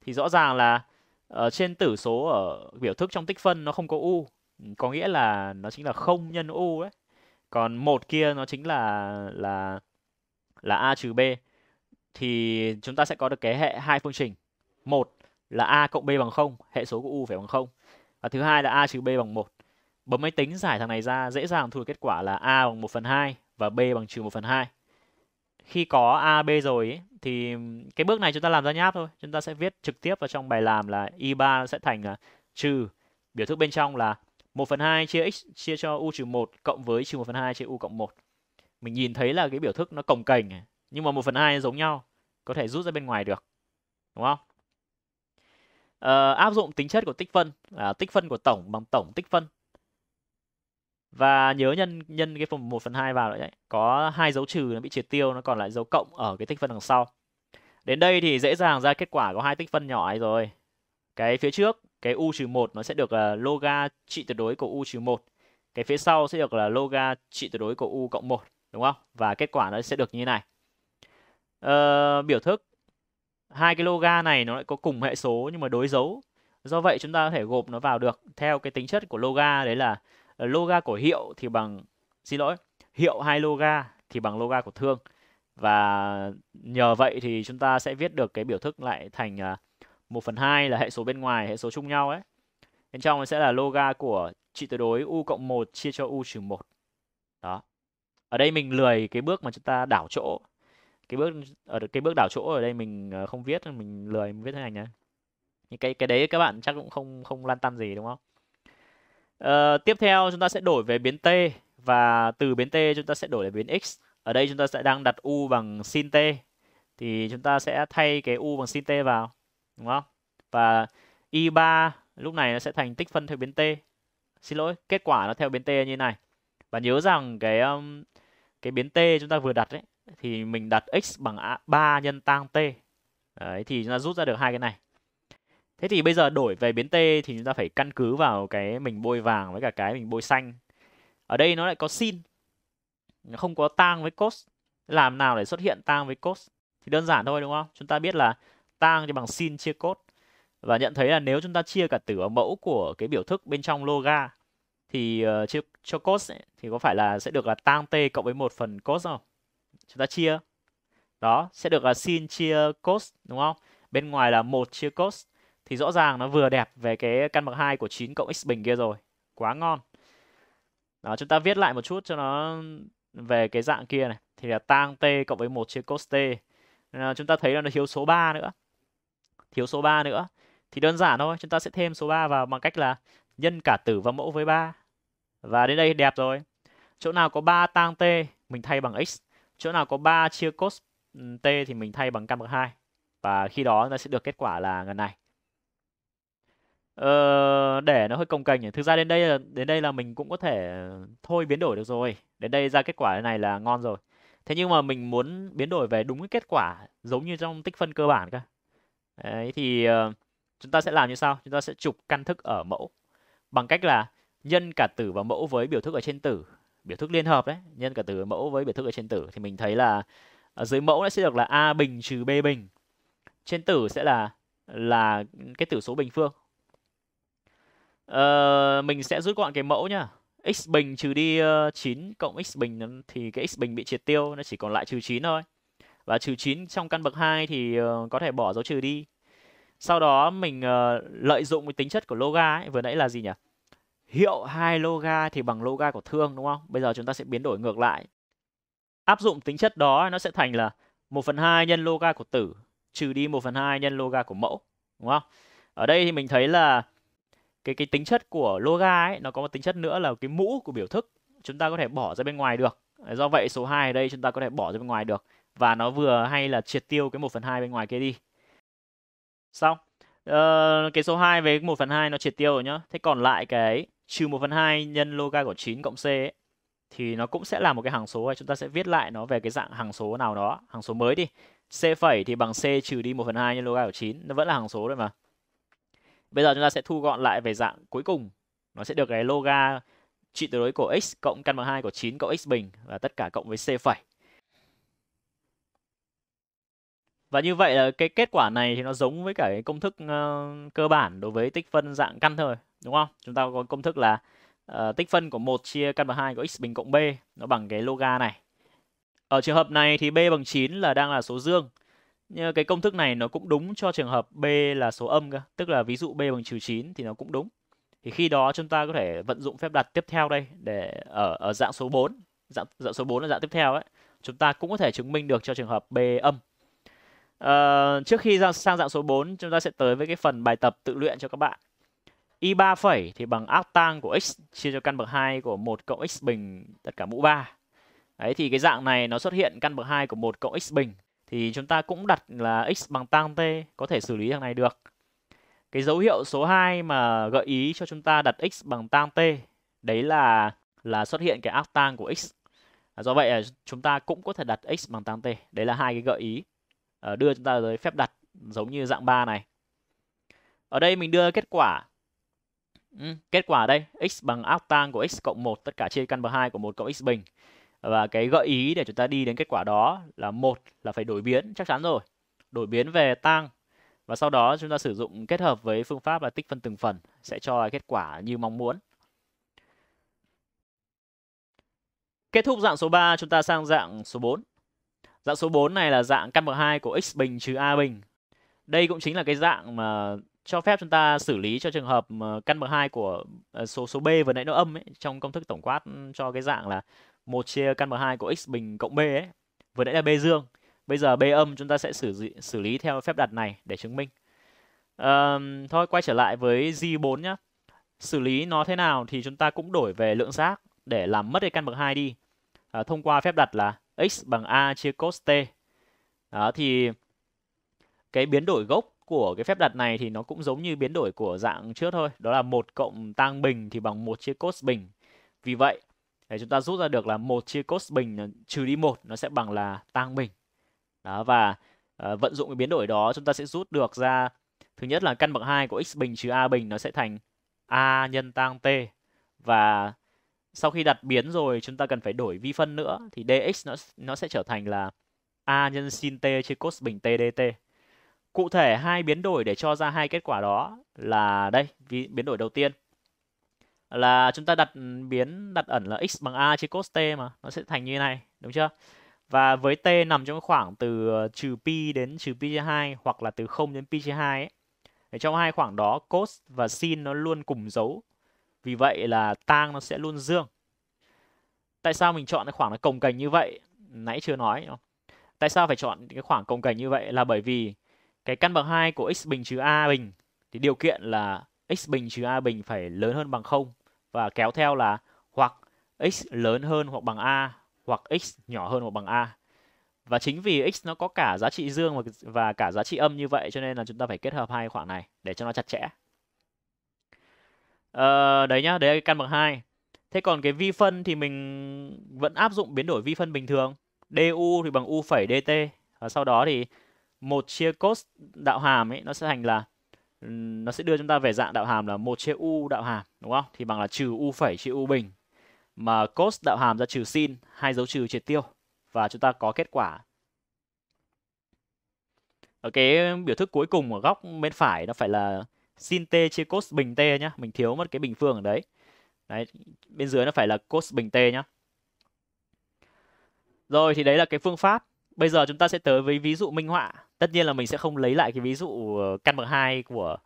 Thì rõ ràng là ở trên tử số ở biểu thức trong tích phân nó không có u. Có nghĩa là nó chính là không nhân u ấy. Còn một kia nó chính là là là a trừ b. Thì chúng ta sẽ có được cái hệ hai phương trình. Một là a cộng b bằng 0, hệ số của u phải bằng 0. Và thứ hai là a trừ b bằng 1. Bấm máy tính giải thằng này ra dễ dàng thu được kết quả là a bằng 1 phần 2 và b bằng trừ 1 phần 2. Khi có a, b rồi ấy, thì cái bước này chúng ta làm ra nháp thôi. Chúng ta sẽ viết trực tiếp vào trong bài làm là y3 sẽ thành là trừ biểu thức bên trong là 1 phần 2 chia x chia cho u trừ 1 cộng với trừ 1 phần 2 chia u cộng 1. Mình nhìn thấy là cái biểu thức nó cồng kềnh nhưng mà 1 phần 2 giống nhau, có thể rút ra bên ngoài được. Đúng không? Uh, áp dụng tính chất của tích phân là tích phân của tổng bằng tổng tích phân. Và nhớ nhân nhân cái phần 1 phần 2 vào đấy. Có hai dấu trừ nó bị triệt tiêu, nó còn lại dấu cộng ở cái tích phân đằng sau. Đến đây thì dễ dàng ra kết quả có hai tích phân nhỏ ấy rồi. Cái phía trước cái u trừ một nó sẽ được ờ, là loga trị tuyệt đối của u trừ một Cái phía sau sẽ được là loga trị tuyệt đối của u cộng một đúng không? Và kết quả nó sẽ được như thế này. Ờ, biểu thức hai cái loga này nó lại có cùng hệ số nhưng mà đối dấu. Do vậy chúng ta có thể gộp nó vào được theo cái tính chất của loga đấy là ờ, loga của hiệu thì bằng xin lỗi, hiệu hai loga thì bằng loga của thương. Và nhờ vậy thì chúng ta sẽ viết được cái biểu thức lại thành à, 1 phần 2 là hệ số bên ngoài, hệ số chung nhau ấy. Bên trong sẽ là loga của trị tuyệt đối u cộng 1 chia cho u trừ 1. Đó. Ở đây mình lười cái bước mà chúng ta đảo chỗ. Cái bước ở cái bước đảo chỗ ở đây mình ờ, không viết, mình lười mình viết thế này nhá. Những cái cái đấy các bạn chắc cũng không không lan tăn gì đúng không? Uh, tiếp theo chúng ta sẽ đổi về biến t và từ biến t chúng ta sẽ đổi về biến x. Ở đây chúng ta sẽ đang đặt u bằng sin t thì chúng ta sẽ thay cái u bằng sin t vào đúng không? Và y3 lúc này nó sẽ thành tích phân theo biến t. Xin lỗi, kết quả nó theo biến t như này. Và nhớ rằng cái um, cái biến t chúng ta vừa đặt đấy thì mình đặt x bằng 3 nhân tang t. Đấy thì chúng ta rút ra được hai cái này. Thế thì bây giờ đổi về biến t thì chúng ta phải căn cứ vào cái mình bôi vàng với cả cái mình bôi xanh. Ở đây nó lại có sin. Không có tang với cos. Làm nào để xuất hiện tang với cos? Thì đơn giản thôi đúng không? Chúng ta biết là tang thì bằng sin chia cos và nhận thấy là nếu chúng ta chia cả tử và mẫu của cái biểu thức bên trong loga thì uh, chia cho cos ấy, thì có phải là sẽ được là tang t cộng với một phần cos không? Chúng ta chia. Đó, sẽ được là sin chia cos đúng không? Bên ngoài là một chia cos thì rõ ràng nó vừa đẹp về cái căn bậc 2 của 9 cộng x bình kia rồi. Quá ngon. Đó, chúng ta viết lại một chút cho nó về cái dạng kia này thì là tang t cộng với một chia cos t. À, chúng ta thấy là nó thiếu số 3 nữa thiếu số 3 nữa thì đơn giản thôi chúng ta sẽ thêm số 3 vào bằng cách là nhân cả tử và mẫu với 3 và đến đây đẹp rồi chỗ nào có 3 tang t mình thay bằng x chỗ nào có 3 chia cos t thì mình thay bằng căn bậc 2 và khi đó nó sẽ được kết quả là ngần này. Ờ, để nó hơi công kềnh thực ra đến đây là đến đây là mình cũng có thể ờ, thôi biến đổi được rồi. Đến đây ra kết quả này là ngon rồi. Thế nhưng mà mình muốn biến đổi về đúng cái kết quả giống như trong tích phân cơ bản cơ. Đấy thì uh, chúng ta sẽ làm như sau. Chúng ta sẽ chụp căn thức ở mẫu bằng cách là nhân cả tử và mẫu với biểu thức ở trên tử biểu thức liên hợp đấy nhân cả tử mẫu với biểu thức ở trên tử thì mình thấy là ở dưới mẫu sẽ được là a bình trừ b bình trên tử sẽ là là cái tử số bình phương ờ, mình sẽ rút gọn cái mẫu nhá x bình trừ đi ờ, uh, 9 cộng x bình thì cái x bình bị triệt tiêu nó chỉ còn lại trừ 9 thôi và trừ 9 trong căn bậc 2 thì uh, có thể bỏ dấu trừ đi. Sau đó mình uh, lợi dụng cái tính chất của loga ấy, vừa nãy là gì nhỉ? Hiệu hai loga thì bằng loga của thương đúng không? Bây giờ chúng ta sẽ biến đổi ngược lại. áp dụng tính chất đó nó sẽ thành là 1 phần 2 nhân loga của tử trừ đi 1 phần 2 nhân loga của mẫu đúng không? Ở đây thì mình thấy là cái cái tính chất của loga ấy nó có một tính chất nữa là cái mũ của biểu thức. Chúng ta có thể bỏ ra bên ngoài được. Do vậy số 2 ở đây chúng ta có thể bỏ ra bên ngoài được. Và nó vừa hay là triệt tiêu cái 1 phần 2 bên ngoài kia đi. Xong. Uh, cái số 2 với 1 phần 2 nó triệt tiêu rồi nhá. Thế còn lại cái trừ 1 phần 2 nhân loga của 9 cộng c ấy, thì nó cũng sẽ là một cái hằng số và chúng ta sẽ viết lại nó về cái dạng hằng số nào đó hằng số mới đi. C phẩy thì bằng c trừ đi 1 phần 2 nhân loga của 9 nó vẫn là hằng số rồi mà. Bây giờ chúng ta sẽ thu gọn lại về dạng cuối cùng. Nó sẽ được cái loga trị tuyệt đối của x cộng căn bằng 2 của 9 cộng x bình và tất cả cộng với c phẩy. Và như vậy là cái kết quả này thì nó giống với cả cái công thức uh, cơ bản đối với tích phân dạng căn thôi đúng không? Chúng ta có công thức là uh, tích phân của một chia căn bậc 2 của x bình cộng b nó bằng cái loga này. Ở trường hợp này thì b bằng 9 là đang là số dương. Nhưng cái công thức này nó cũng đúng cho trường hợp b là số âm cơ. Tức là ví dụ b bằng trừ 9 thì nó cũng đúng. Thì khi đó chúng ta có thể vận dụng phép đặt tiếp theo đây để ở ở dạng số 4 dạng dạng số 4 là dạng tiếp theo ấy. Chúng ta cũng có thể chứng minh được cho trường hợp b âm. Uh, trước khi ra sang dạng số 4 chúng ta sẽ tới với cái phần bài tập tự luyện cho các bạn. Y 3 phẩy thì bằng ác của x chia cho căn bậc 2 của 1 cộng x bình tất cả mũ 3. Đấy, thì cái dạng này nó xuất hiện căn bậc 2 của 1 cộng x bình thì chúng ta cũng đặt là x bằng tang t, có thể xử lý thằng này được. Cái dấu hiệu số 2 mà gợi ý cho chúng ta đặt x bằng tang t, đấy là là xuất hiện cái ác của x. À, do vậy là chúng ta cũng có thể đặt x bằng tang t. Đấy là hai cái gợi ý ờ, đưa chúng ta tới phép đặt giống như dạng 3 này. Ở đây mình đưa kết quả. Ừ, kết quả đây, x bằng octang của x cộng 1 tất cả chia căn bậc 2 của 1 cộng x bình. Và cái gợi ý để chúng ta đi đến kết quả đó là một là phải đổi biến chắc chắn rồi. Đổi biến về tang và sau đó chúng ta sử dụng kết hợp với phương pháp là tích phân từng phần sẽ cho kết quả như mong muốn. Kết thúc dạng số 3 chúng ta sang dạng số 4. Dạng số 4 này là dạng căn bậc 2 của x bình trừ a bình. Đây cũng chính là cái dạng mà cho phép chúng ta xử lý cho trường hợp ờ, căn bậc 2 của ờ, số số b vừa nãy nó âm ấy trong công thức tổng quát cho cái dạng là một chia căn bậc 2 của x bình cộng b ấy. Vừa nãy là b dương. Bây giờ b âm chúng ta sẽ xử xử lý theo phép đặt này để chứng minh. À, thôi quay trở lại với G4 nhá. Xử lý nó thế nào thì chúng ta cũng đổi về lượng giác để làm mất cái căn bậc 2 đi. À, thông qua phép đặt là x bằng a chia cos t. Đó thì cái biến đổi gốc của cái phép đặt này thì nó cũng giống như biến đổi của dạng trước thôi. Đó là một cộng tang bình thì bằng một chia cos bình. Vì vậy, để chúng ta rút ra được là một chia cos bình trừ đi một nó sẽ bằng là tang bình. Đó và uh, vận dụng cái biến đổi đó chúng ta sẽ rút được ra thứ nhất là căn bậc 2 của x bình trừ a bình nó sẽ thành a nhân tang t và sau khi đặt biến rồi chúng ta cần phải đổi vi phân nữa thì dx nó nó sẽ trở thành là a nhân sin t chia cos bình t dt. Cụ thể hai biến đổi để cho ra hai kết quả đó là đây, biến đổi đầu tiên là chúng ta đặt ừ, biến đặt ẩn là x bằng a chia cos t mà nó sẽ thành như này, đúng chưa? Và với t nằm trong khoảng từ ờ, trừ pi đến trừ pi chia 2 hoặc là từ 0 đến pi chia 2 ấy. Để trong hai khoảng đó cos và sin nó luôn cùng dấu vì vậy là tang nó sẽ luôn dương. Tại sao mình chọn cái khoảng nó cồng cành như vậy? Nãy chưa nói. Không? Tại sao phải chọn cái khoảng cồng cành như vậy? Là bởi vì cái căn bậc 2 của x bình trừ a bình thì điều kiện là x bình trừ a bình phải lớn hơn bằng 0 và kéo theo là hoặc x lớn hơn hoặc bằng a hoặc x nhỏ hơn hoặc bằng a. Và chính vì x nó có cả giá trị dương và cả giá trị âm như vậy cho nên là chúng ta phải kết hợp hai khoảng này để cho nó chặt chẽ. Ờ, đấy nhá, đấy là căn bậc 2. Thế còn cái vi phân thì mình vẫn áp dụng biến đổi vi phân bình thường. du thì bằng u phẩy dt và sau đó thì một chia cos đạo hàm ấy nó sẽ thành là ừ, nó sẽ đưa chúng ta về dạng đạo hàm là một chia u đạo hàm đúng không? Thì bằng là trừ u phẩy chia u bình. Mà cos đạo hàm ra trừ sin, hai dấu trừ triệt tiêu và chúng ta có kết quả. Ở cái biểu thức cuối cùng ở góc bên phải nó phải là sin t chia cos bình t nhá mình thiếu mất cái bình phương ở đấy đấy bên dưới nó phải là cos bình t nhá rồi thì đấy là cái phương pháp bây giờ chúng ta sẽ tới với ví dụ minh họa tất nhiên là mình sẽ không lấy lại cái ví dụ ờ, căn bậc 2 của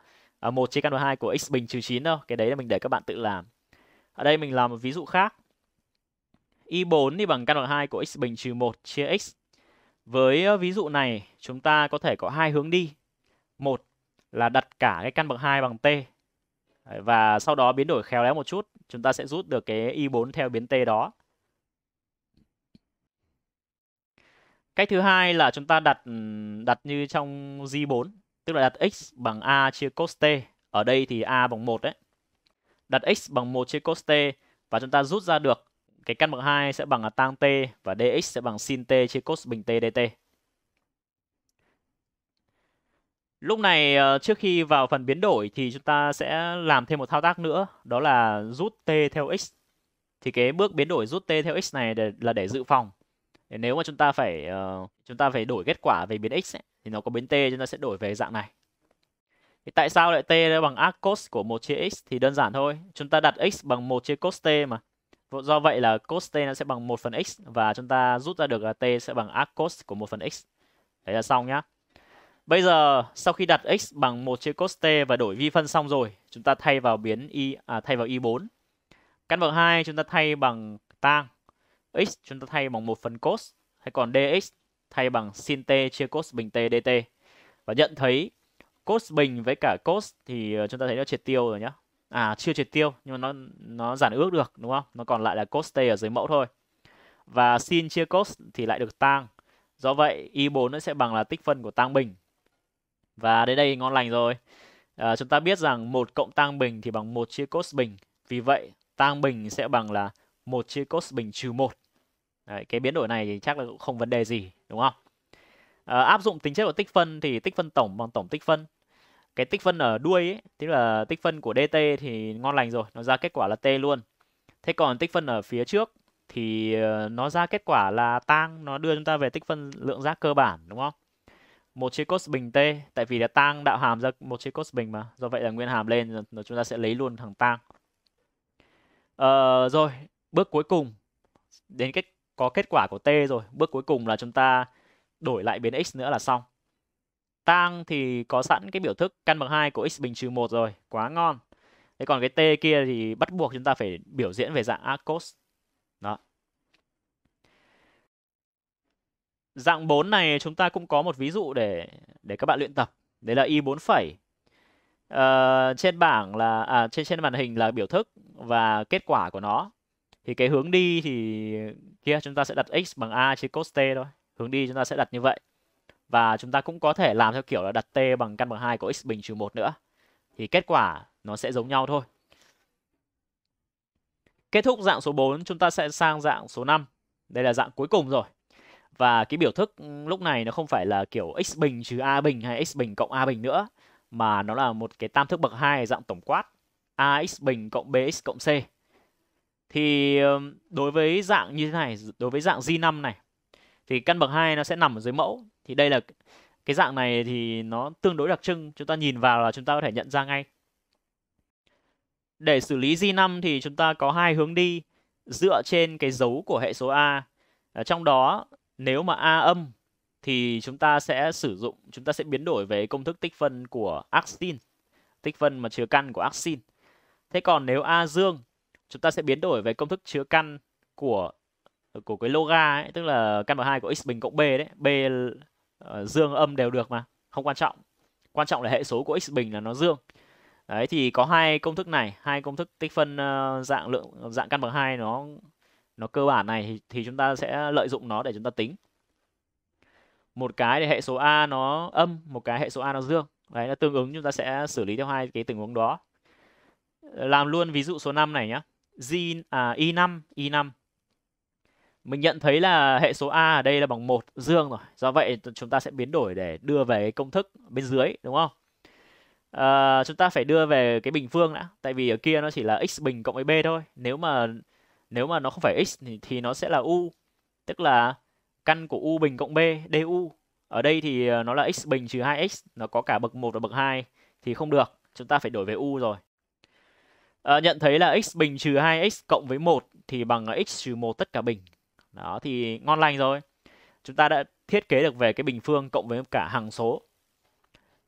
à, một trên căn bậc 2 của x bình trừ 9 đâu cái đấy là mình để các bạn tự làm ở đây mình làm một ví dụ khác y4 thì bằng căn bậc 2 của x bình trừ 1 chia x. Với ờ, ví dụ này, chúng ta có thể có hai hướng đi. Một là đặt cả cái căn bậc 2 bằng t. Và sau đó biến đổi khéo léo một chút, chúng ta sẽ rút được cái y4 theo biến t đó. Cách thứ hai là chúng ta đặt đặt như trong G4, tức là đặt x bằng a chia cos t. Ở đây thì a bằng 1 đấy. Đặt x bằng 1 chia cos t và chúng ta rút ra được cái căn bậc 2 sẽ bằng là tang t và dx sẽ bằng sin t chia cos bình t dt. Lúc này ờ, trước khi vào phần biến đổi thì chúng ta sẽ làm thêm một thao tác nữa, đó là rút t theo x. Thì cái bước biến đổi rút t theo x này là để dự phòng. Nếu mà chúng ta phải uh, chúng ta phải đổi kết quả về biến x ấy, thì nó có biến t chúng ta sẽ đổi về dạng này. Thì tại sao lại t bằng arc cos của một chia x thì đơn giản thôi. Chúng ta đặt x bằng một chia cos t mà. Do vậy là cos t nó sẽ bằng 1 phần x và chúng ta rút ra được là t sẽ bằng arc cos của 1 phần x. Đấy là xong nhá. Bây giờ sau khi đặt x bằng 1 chia cos t và đổi vi phân xong rồi, chúng ta thay vào biến y à, thay vào y4. Căn bậc 2 chúng ta thay bằng tang x chúng ta thay bằng 1 phần cos hay còn dx thay bằng sin t chia cos bình t dt. Và nhận thấy cos bình với cả cos thì ờ, chúng ta thấy nó triệt tiêu rồi nhá. À chưa triệt tiêu nhưng mà nó nó giản ước được đúng không? Nó còn lại là cos t ở dưới mẫu thôi. Và sin chia cos thì lại được tang. Do vậy y4 nó sẽ bằng là tích phân của tang bình. Và đến đây ngon lành rồi. À, chúng ta biết rằng một cộng tang bình thì bằng một chia cos bình. Vì vậy tang bình sẽ bằng là một chia cos bình trừ một. Đấy, cái biến đổi này thì chắc là cũng không vấn đề gì đúng không? À, áp dụng tính chất của tích phân thì tích phân tổng bằng tổng tích phân. Cái tích phân ở đuôi ấy, tức là tích phân của dt thì ngon lành rồi nó ra kết quả là t luôn. Thế còn tích phân ở phía trước thì ờ, nó ra kết quả là tang nó đưa chúng ta về tích phân lượng giác cơ bản đúng không? Một chia cos bình t tại vì là tang đạo hàm ra một chia cos bình mà do vậy là nguyên hàm lên rồi chúng ta sẽ lấy luôn thằng tang. Ờ, rồi bước cuối cùng đến kết có kết quả của t rồi bước cuối cùng là chúng ta đổi lại biến x nữa là xong tang thì có sẵn cái biểu thức căn bậc 2 của x bình trừ 1 rồi, quá ngon. Thế còn cái t kia thì bắt buộc chúng ta phải biểu diễn về dạng arccos. Đó. Dạng 4 này chúng ta cũng có một ví dụ để để các bạn luyện tập. Đấy là y 4 phẩy. Uh, trên bảng là à, trên trên màn hình là biểu thức và kết quả của nó. Thì cái hướng đi thì kia chúng ta sẽ đặt x bằng a chia cos t thôi. Hướng đi chúng ta sẽ đặt như vậy. Và chúng ta cũng có thể làm theo kiểu là đặt t bằng căn bậc 2 của x bình trừ 1 nữa. Thì kết quả nó sẽ giống nhau thôi. Kết thúc dạng số 4 chúng ta sẽ sang dạng số 5. Đây là dạng cuối cùng rồi. Và cái biểu thức ừ, lúc này nó không phải là kiểu x bình trừ a bình hay x bình cộng a bình nữa. Mà nó là một cái tam thức bậc 2 dạng tổng quát. ax bình cộng bx cộng c. Thì đối với dạng như thế này, đối với dạng Z5 này thì căn bậc 2 nó sẽ nằm ở dưới mẫu. Thì đây là cái dạng này thì nó tương đối đặc trưng chúng ta nhìn vào là chúng ta có thể nhận ra ngay. Để xử lý Z5 thì chúng ta có hai hướng đi dựa trên cái dấu của hệ số A. Ở trong đó nếu mà A âm thì chúng ta sẽ sử dụng chúng ta sẽ biến đổi về công thức tích phân của axin tích phân mà chứa căn của axin thế còn nếu A dương chúng ta sẽ biến đổi về công thức chứa căn của của cái loga ấy, tức là căn bậc hai của x bình cộng b đấy. B uh, dương âm đều được mà không quan trọng. Quan trọng là hệ số của x bình là nó dương. Đấy thì có hai công thức này hai công thức tích phân uh, dạng lượng dạng căn bậc hai nó nó cơ bản này thì, thì chúng ta sẽ lợi dụng nó để chúng ta tính. Một cái thì hệ số a nó âm một cái hệ số a nó dương. Đấy nó tương ứng chúng ta sẽ xử lý theo hai cái tình huống đó. Làm luôn ví dụ số 5 này nhá. G, à, y5 y5 mình nhận thấy là hệ số A ở đây là bằng một dương rồi. Do vậy chúng ta sẽ biến đổi để đưa về cái công thức bên dưới đúng không? À, chúng ta phải đưa về cái bình phương đã. Tại vì ở kia nó chỉ là x bình cộng với b thôi. Nếu mà nếu mà nó không phải x thì, thì nó sẽ là u. Tức là căn của u bình cộng b du. Ở đây thì à, nó là x bình trừ 2x. Nó có cả bậc 1 và bậc 2 thì không được. Chúng ta phải đổi về u rồi. À, nhận thấy là x bình trừ 2x cộng với 1 thì bằng x trừ 1 tất cả bình. Đó thì ngon lành rồi. Chúng ta đã thiết kế được về cái bình phương cộng với cả hằng số.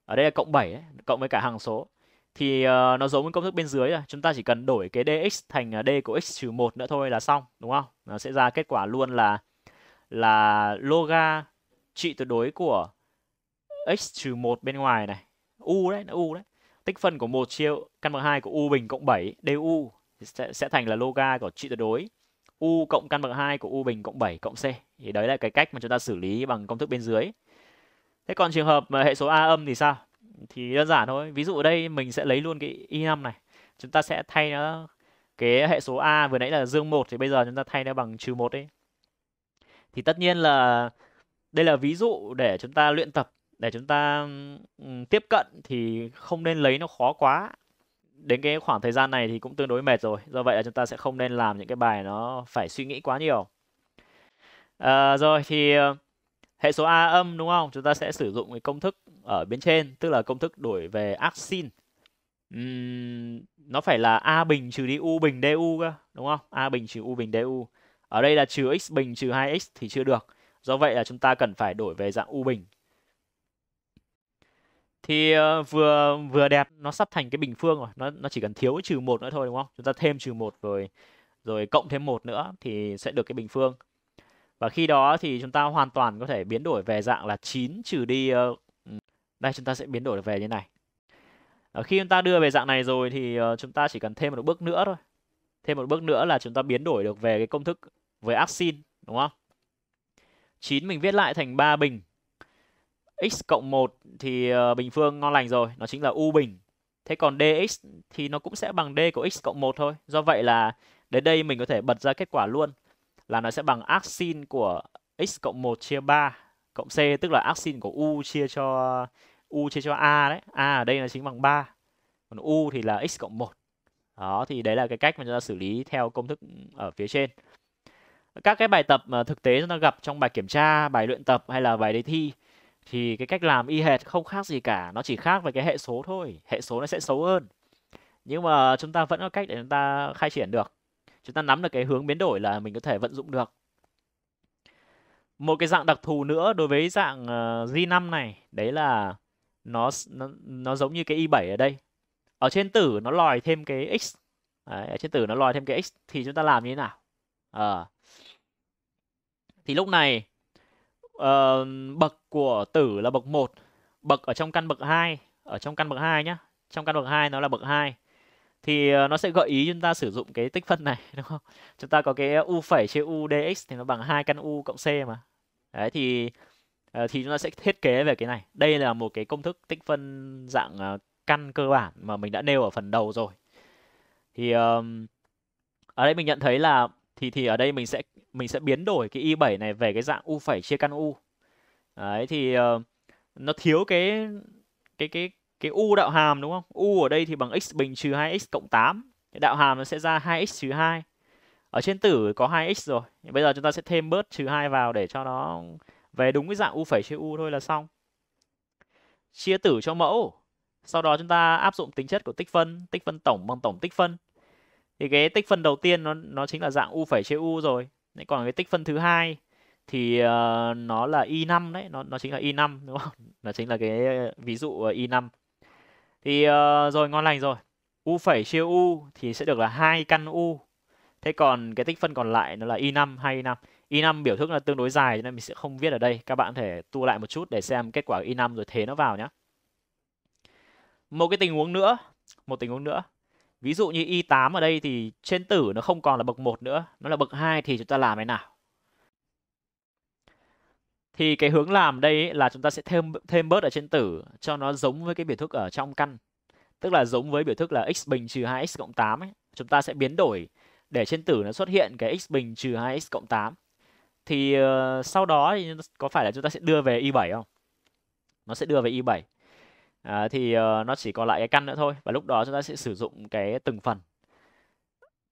Ở đây là cộng 7 ấy, cộng với cả hằng số. Thì uh, nó giống với công thức bên dưới rồi chúng ta chỉ cần đổi cái dx thành ờ, d của x trừ một nữa thôi là xong đúng không? Nó sẽ ra kết quả luôn là là loga trị tuyệt đối của x trừ một bên ngoài này. U đấy nó u đấy tích phân của một triệu căn bậc hai của u bình cộng 7 du sẽ, sẽ thành là loga của trị tuyệt đối. U cộng căn bậc 2 của u bình cộng 7 cộng c. Thì đấy là cái cách mà chúng ta xử lý bằng công thức bên dưới. Thế còn trường hợp mà hệ số a âm thì sao? Thì đơn giản thôi. Ví dụ ở đây mình sẽ lấy luôn cái y 5 này. Chúng ta sẽ thay nó cái hệ số a vừa nãy là dương 1 thì bây giờ chúng ta thay nó bằng trừ 1 đi. Thì tất nhiên là đây là ví dụ để chúng ta luyện tập để chúng ta tiếp cận thì không nên lấy nó khó quá. Đến cái khoảng thời gian này thì cũng tương đối mệt rồi. Do vậy là chúng ta sẽ không nên làm những cái bài nó phải suy nghĩ quá nhiều. À, rồi thì ờ, hệ số a âm đúng không? Chúng ta sẽ sử dụng cái công thức ở bên trên tức là công thức đổi về arc sin. Uhm, nó phải là a bình trừ đi u bình du cơ đúng không? A bình trừ u bình du ở đây là trừ x bình trừ 2x thì chưa được. Do vậy là chúng ta cần phải đổi về dạng u bình thì uh, vừa vừa đẹp nó sắp thành cái bình phương rồi. Nó nó chỉ cần thiếu trừ một nữa thôi đúng không? Chúng ta thêm trừ một rồi rồi cộng thêm một nữa thì sẽ được cái bình phương. Và khi đó thì chúng ta hoàn toàn có thể biến đổi về dạng là 9 trừ đi uh, đây chúng ta sẽ biến đổi về như này. Ở khi chúng ta đưa về dạng này rồi thì uh, chúng ta chỉ cần thêm một bước nữa thôi. Thêm một bước nữa là chúng ta biến đổi được về cái công thức với arcsin đúng không? 9 mình viết lại thành 3 bình x cộng 1 thì ờ, bình phương ngon lành rồi, nó chính là u bình. Thế còn dx thì nó cũng sẽ bằng d của x cộng 1 thôi. Do vậy là đến đây mình có thể bật ra kết quả luôn là nó sẽ bằng arc sin của x cộng 1 chia 3 cộng c tức là arc sin của u chia cho u chia cho a đấy. A ở đây là chính bằng 3. Còn u thì là x cộng 1. Đó thì đấy là cái cách mà chúng ta xử lý theo công thức ở phía trên. Các cái bài tập mà thực tế chúng ta gặp trong bài kiểm tra, bài luyện tập hay là bài đề thi thì cái cách làm y hệt không khác gì cả nó chỉ khác về cái hệ số thôi hệ số nó sẽ xấu hơn. Nhưng mà chúng ta vẫn có cách để chúng ta khai triển được. Chúng ta nắm được cái hướng biến đổi là mình có thể vận dụng được. Một cái dạng đặc thù nữa đối với dạng ờ, uh, G5 này đấy là nó nó nó giống như cái Y7 ở đây. Ở trên tử nó lòi thêm cái x. Đấy, ở trên tử nó lòi thêm cái x thì chúng ta làm như thế nào? À. thì lúc này uh, bậc của tử là bậc 1, bậc ở trong căn bậc 2, ở trong căn bậc 2 nhá. Trong căn bậc 2 nó là bậc 2. Thì uh, nó sẽ gợi ý chúng ta sử dụng cái tích phân này <laughs> đúng không? Chúng ta có cái u phẩy chia u dx thì nó bằng 2 căn u cộng c mà. Đấy thì uh, thì chúng ta sẽ thiết kế về cái này. Đây là một cái công thức tích phân dạng uh, căn cơ bản mà mình đã nêu ở phần đầu rồi. Thì uh, ở đây mình nhận thấy là thì thì ở đây mình sẽ mình sẽ biến đổi cái y7 này về cái dạng u phẩy chia căn u. Đấy thì uh, nó thiếu cái cái cái cái u đạo hàm đúng không? U ở đây thì bằng x bình trừ 2x cộng 8 cái đạo hàm nó sẽ ra 2x trừ 2 ở trên tử có 2x rồi. Bây giờ chúng ta sẽ thêm bớt trừ 2 vào để cho nó về đúng cái dạng u phẩy chia u thôi là xong. Chia tử cho mẫu. Sau đó chúng ta áp dụng tính chất của tích phân tích phân tổng bằng tổng tích phân. Thì cái tích phân đầu tiên nó nó chính là dạng u phẩy chia u rồi. Đấy, còn cái tích phân thứ hai thì uh, nó là y 5 đấy nó nó chính là y 5 <laughs> đúng không? Nó chính là cái ờ, ví dụ uh, y 5 thì uh, rồi ngon lành rồi. U phẩy chia u thì sẽ được là hai căn u. Thế còn cái tích phân còn lại nó là y 5 hay y 5 y 5 biểu thức là tương đối dài nên mình sẽ không viết ở đây. Các bạn có thể tua lại một chút để xem kết quả y 5 rồi thế nó vào nhé một cái tình huống nữa một tình huống nữa. Ví dụ như Y8 ở đây thì trên tử nó không còn là bậc 1 nữa, nó là bậc 2 thì chúng ta làm thế nào? Thì cái hướng làm đây là chúng ta sẽ thêm thêm bớt ở trên tử cho nó giống với cái biểu thức ở trong căn. Tức là giống với biểu thức là x bình trừ 2x cộng 8 ấy. Chúng ta sẽ biến đổi để trên tử nó xuất hiện cái x bình trừ 2x cộng 8. Thì uh, sau đó thì có phải là chúng ta sẽ đưa về y7 không? Nó sẽ đưa về y7 à, thì uh, nó chỉ còn lại cái căn nữa thôi và lúc đó chúng ta sẽ sử dụng cái từng phần.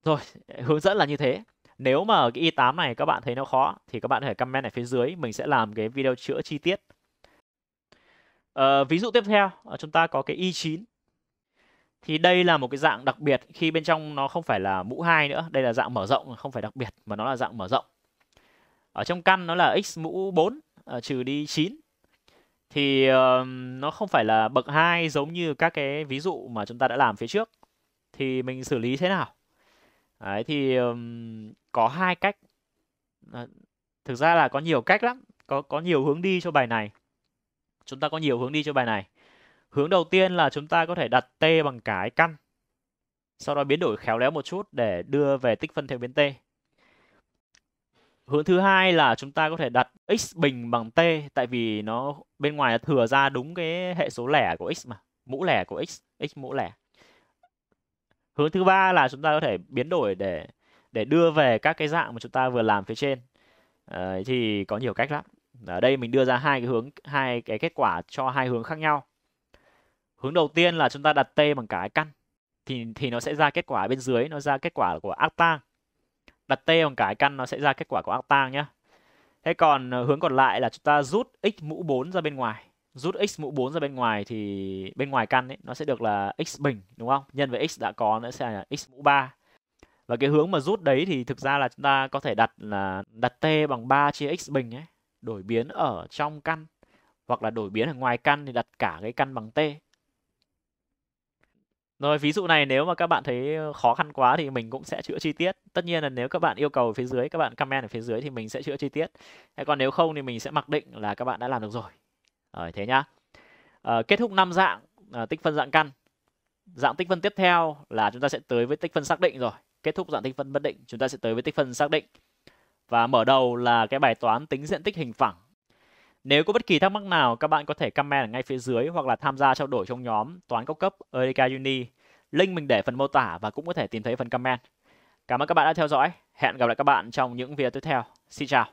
Rồi hướng dẫn là như thế. Nếu mà cái y8 này các bạn thấy nó khó thì các bạn có thể comment ở phía dưới mình sẽ làm cái video chữa chi tiết. À, ví dụ tiếp theo chúng ta có cái y9 thì đây là một cái dạng đặc biệt khi bên trong nó không phải là mũ 2 nữa đây là dạng mở rộng không phải đặc biệt mà nó là dạng mở rộng. Ở trong căn nó là x mũ 4 uh, trừ đi 9 thì uh, nó không phải là bậc 2 giống như các cái ví dụ mà chúng ta đã làm phía trước. Thì mình xử lý thế nào? Đấy, thì um, có hai cách. À, thực ra là có nhiều cách lắm. Có có nhiều hướng đi cho bài này. Chúng ta có nhiều hướng đi cho bài này. Hướng đầu tiên là chúng ta có thể đặt t bằng cái căn sau đó biến đổi khéo léo một chút để đưa về tích phân theo biến t hướng thứ hai là chúng ta có thể đặt x bình bằng t tại vì nó bên ngoài là thừa ra đúng cái hệ số lẻ của x mà mũ lẻ của x x mũ lẻ. Hướng thứ ba là chúng ta có thể biến đổi để để đưa về các cái dạng mà chúng ta vừa làm phía trên. À, thì có nhiều cách lắm. Ở đây mình đưa ra hai cái hướng hai cái kết quả cho hai hướng khác nhau. Hướng đầu tiên là chúng ta đặt t bằng cái căn thì thì nó sẽ ra kết quả bên dưới nó ra kết quả của arctan đặt t bằng cái căn nó sẽ ra kết quả của ác tang nhé thế còn ờ, hướng còn lại là chúng ta rút x mũ 4 ra bên ngoài. Rút x mũ 4 ra bên ngoài thì bên ngoài căn ấy, nó sẽ được là x bình, đúng không? Nhân với x đã có nó sẽ là x mũ 3 và cái hướng mà rút đấy thì thực ra là chúng ta có thể đặt là đặt t bằng 3 chia x bình ấy, đổi biến ở trong căn hoặc là đổi biến ở ngoài căn thì đặt cả cái căn bằng t rồi ví dụ này nếu mà các bạn thấy khó khăn quá thì mình cũng sẽ chữa chi tiết. Tất nhiên là nếu các bạn yêu cầu ở phía dưới, các bạn comment ở phía dưới thì mình sẽ chữa chi tiết. Thế còn nếu không thì mình sẽ mặc định là các bạn đã làm được rồi. Rồi thế nhá. À, kết thúc năm dạng à, tích phân dạng căn. Dạng tích phân tiếp theo là chúng ta sẽ tới với tích phân xác định rồi. Kết thúc dạng tích phân bất định, chúng ta sẽ tới với tích phân xác định. Và mở đầu là cái bài toán tính diện tích hình phẳng. Nếu có bất kỳ thắc mắc nào, các bạn có thể comment ở ngay phía dưới hoặc là tham gia trao đổi trong nhóm toán cao cấp EDK Uni. Link mình để phần mô tả và cũng có thể tìm thấy phần comment. Cảm ơn các bạn đã theo dõi. Hẹn gặp lại các bạn trong những video tiếp theo. Xin chào.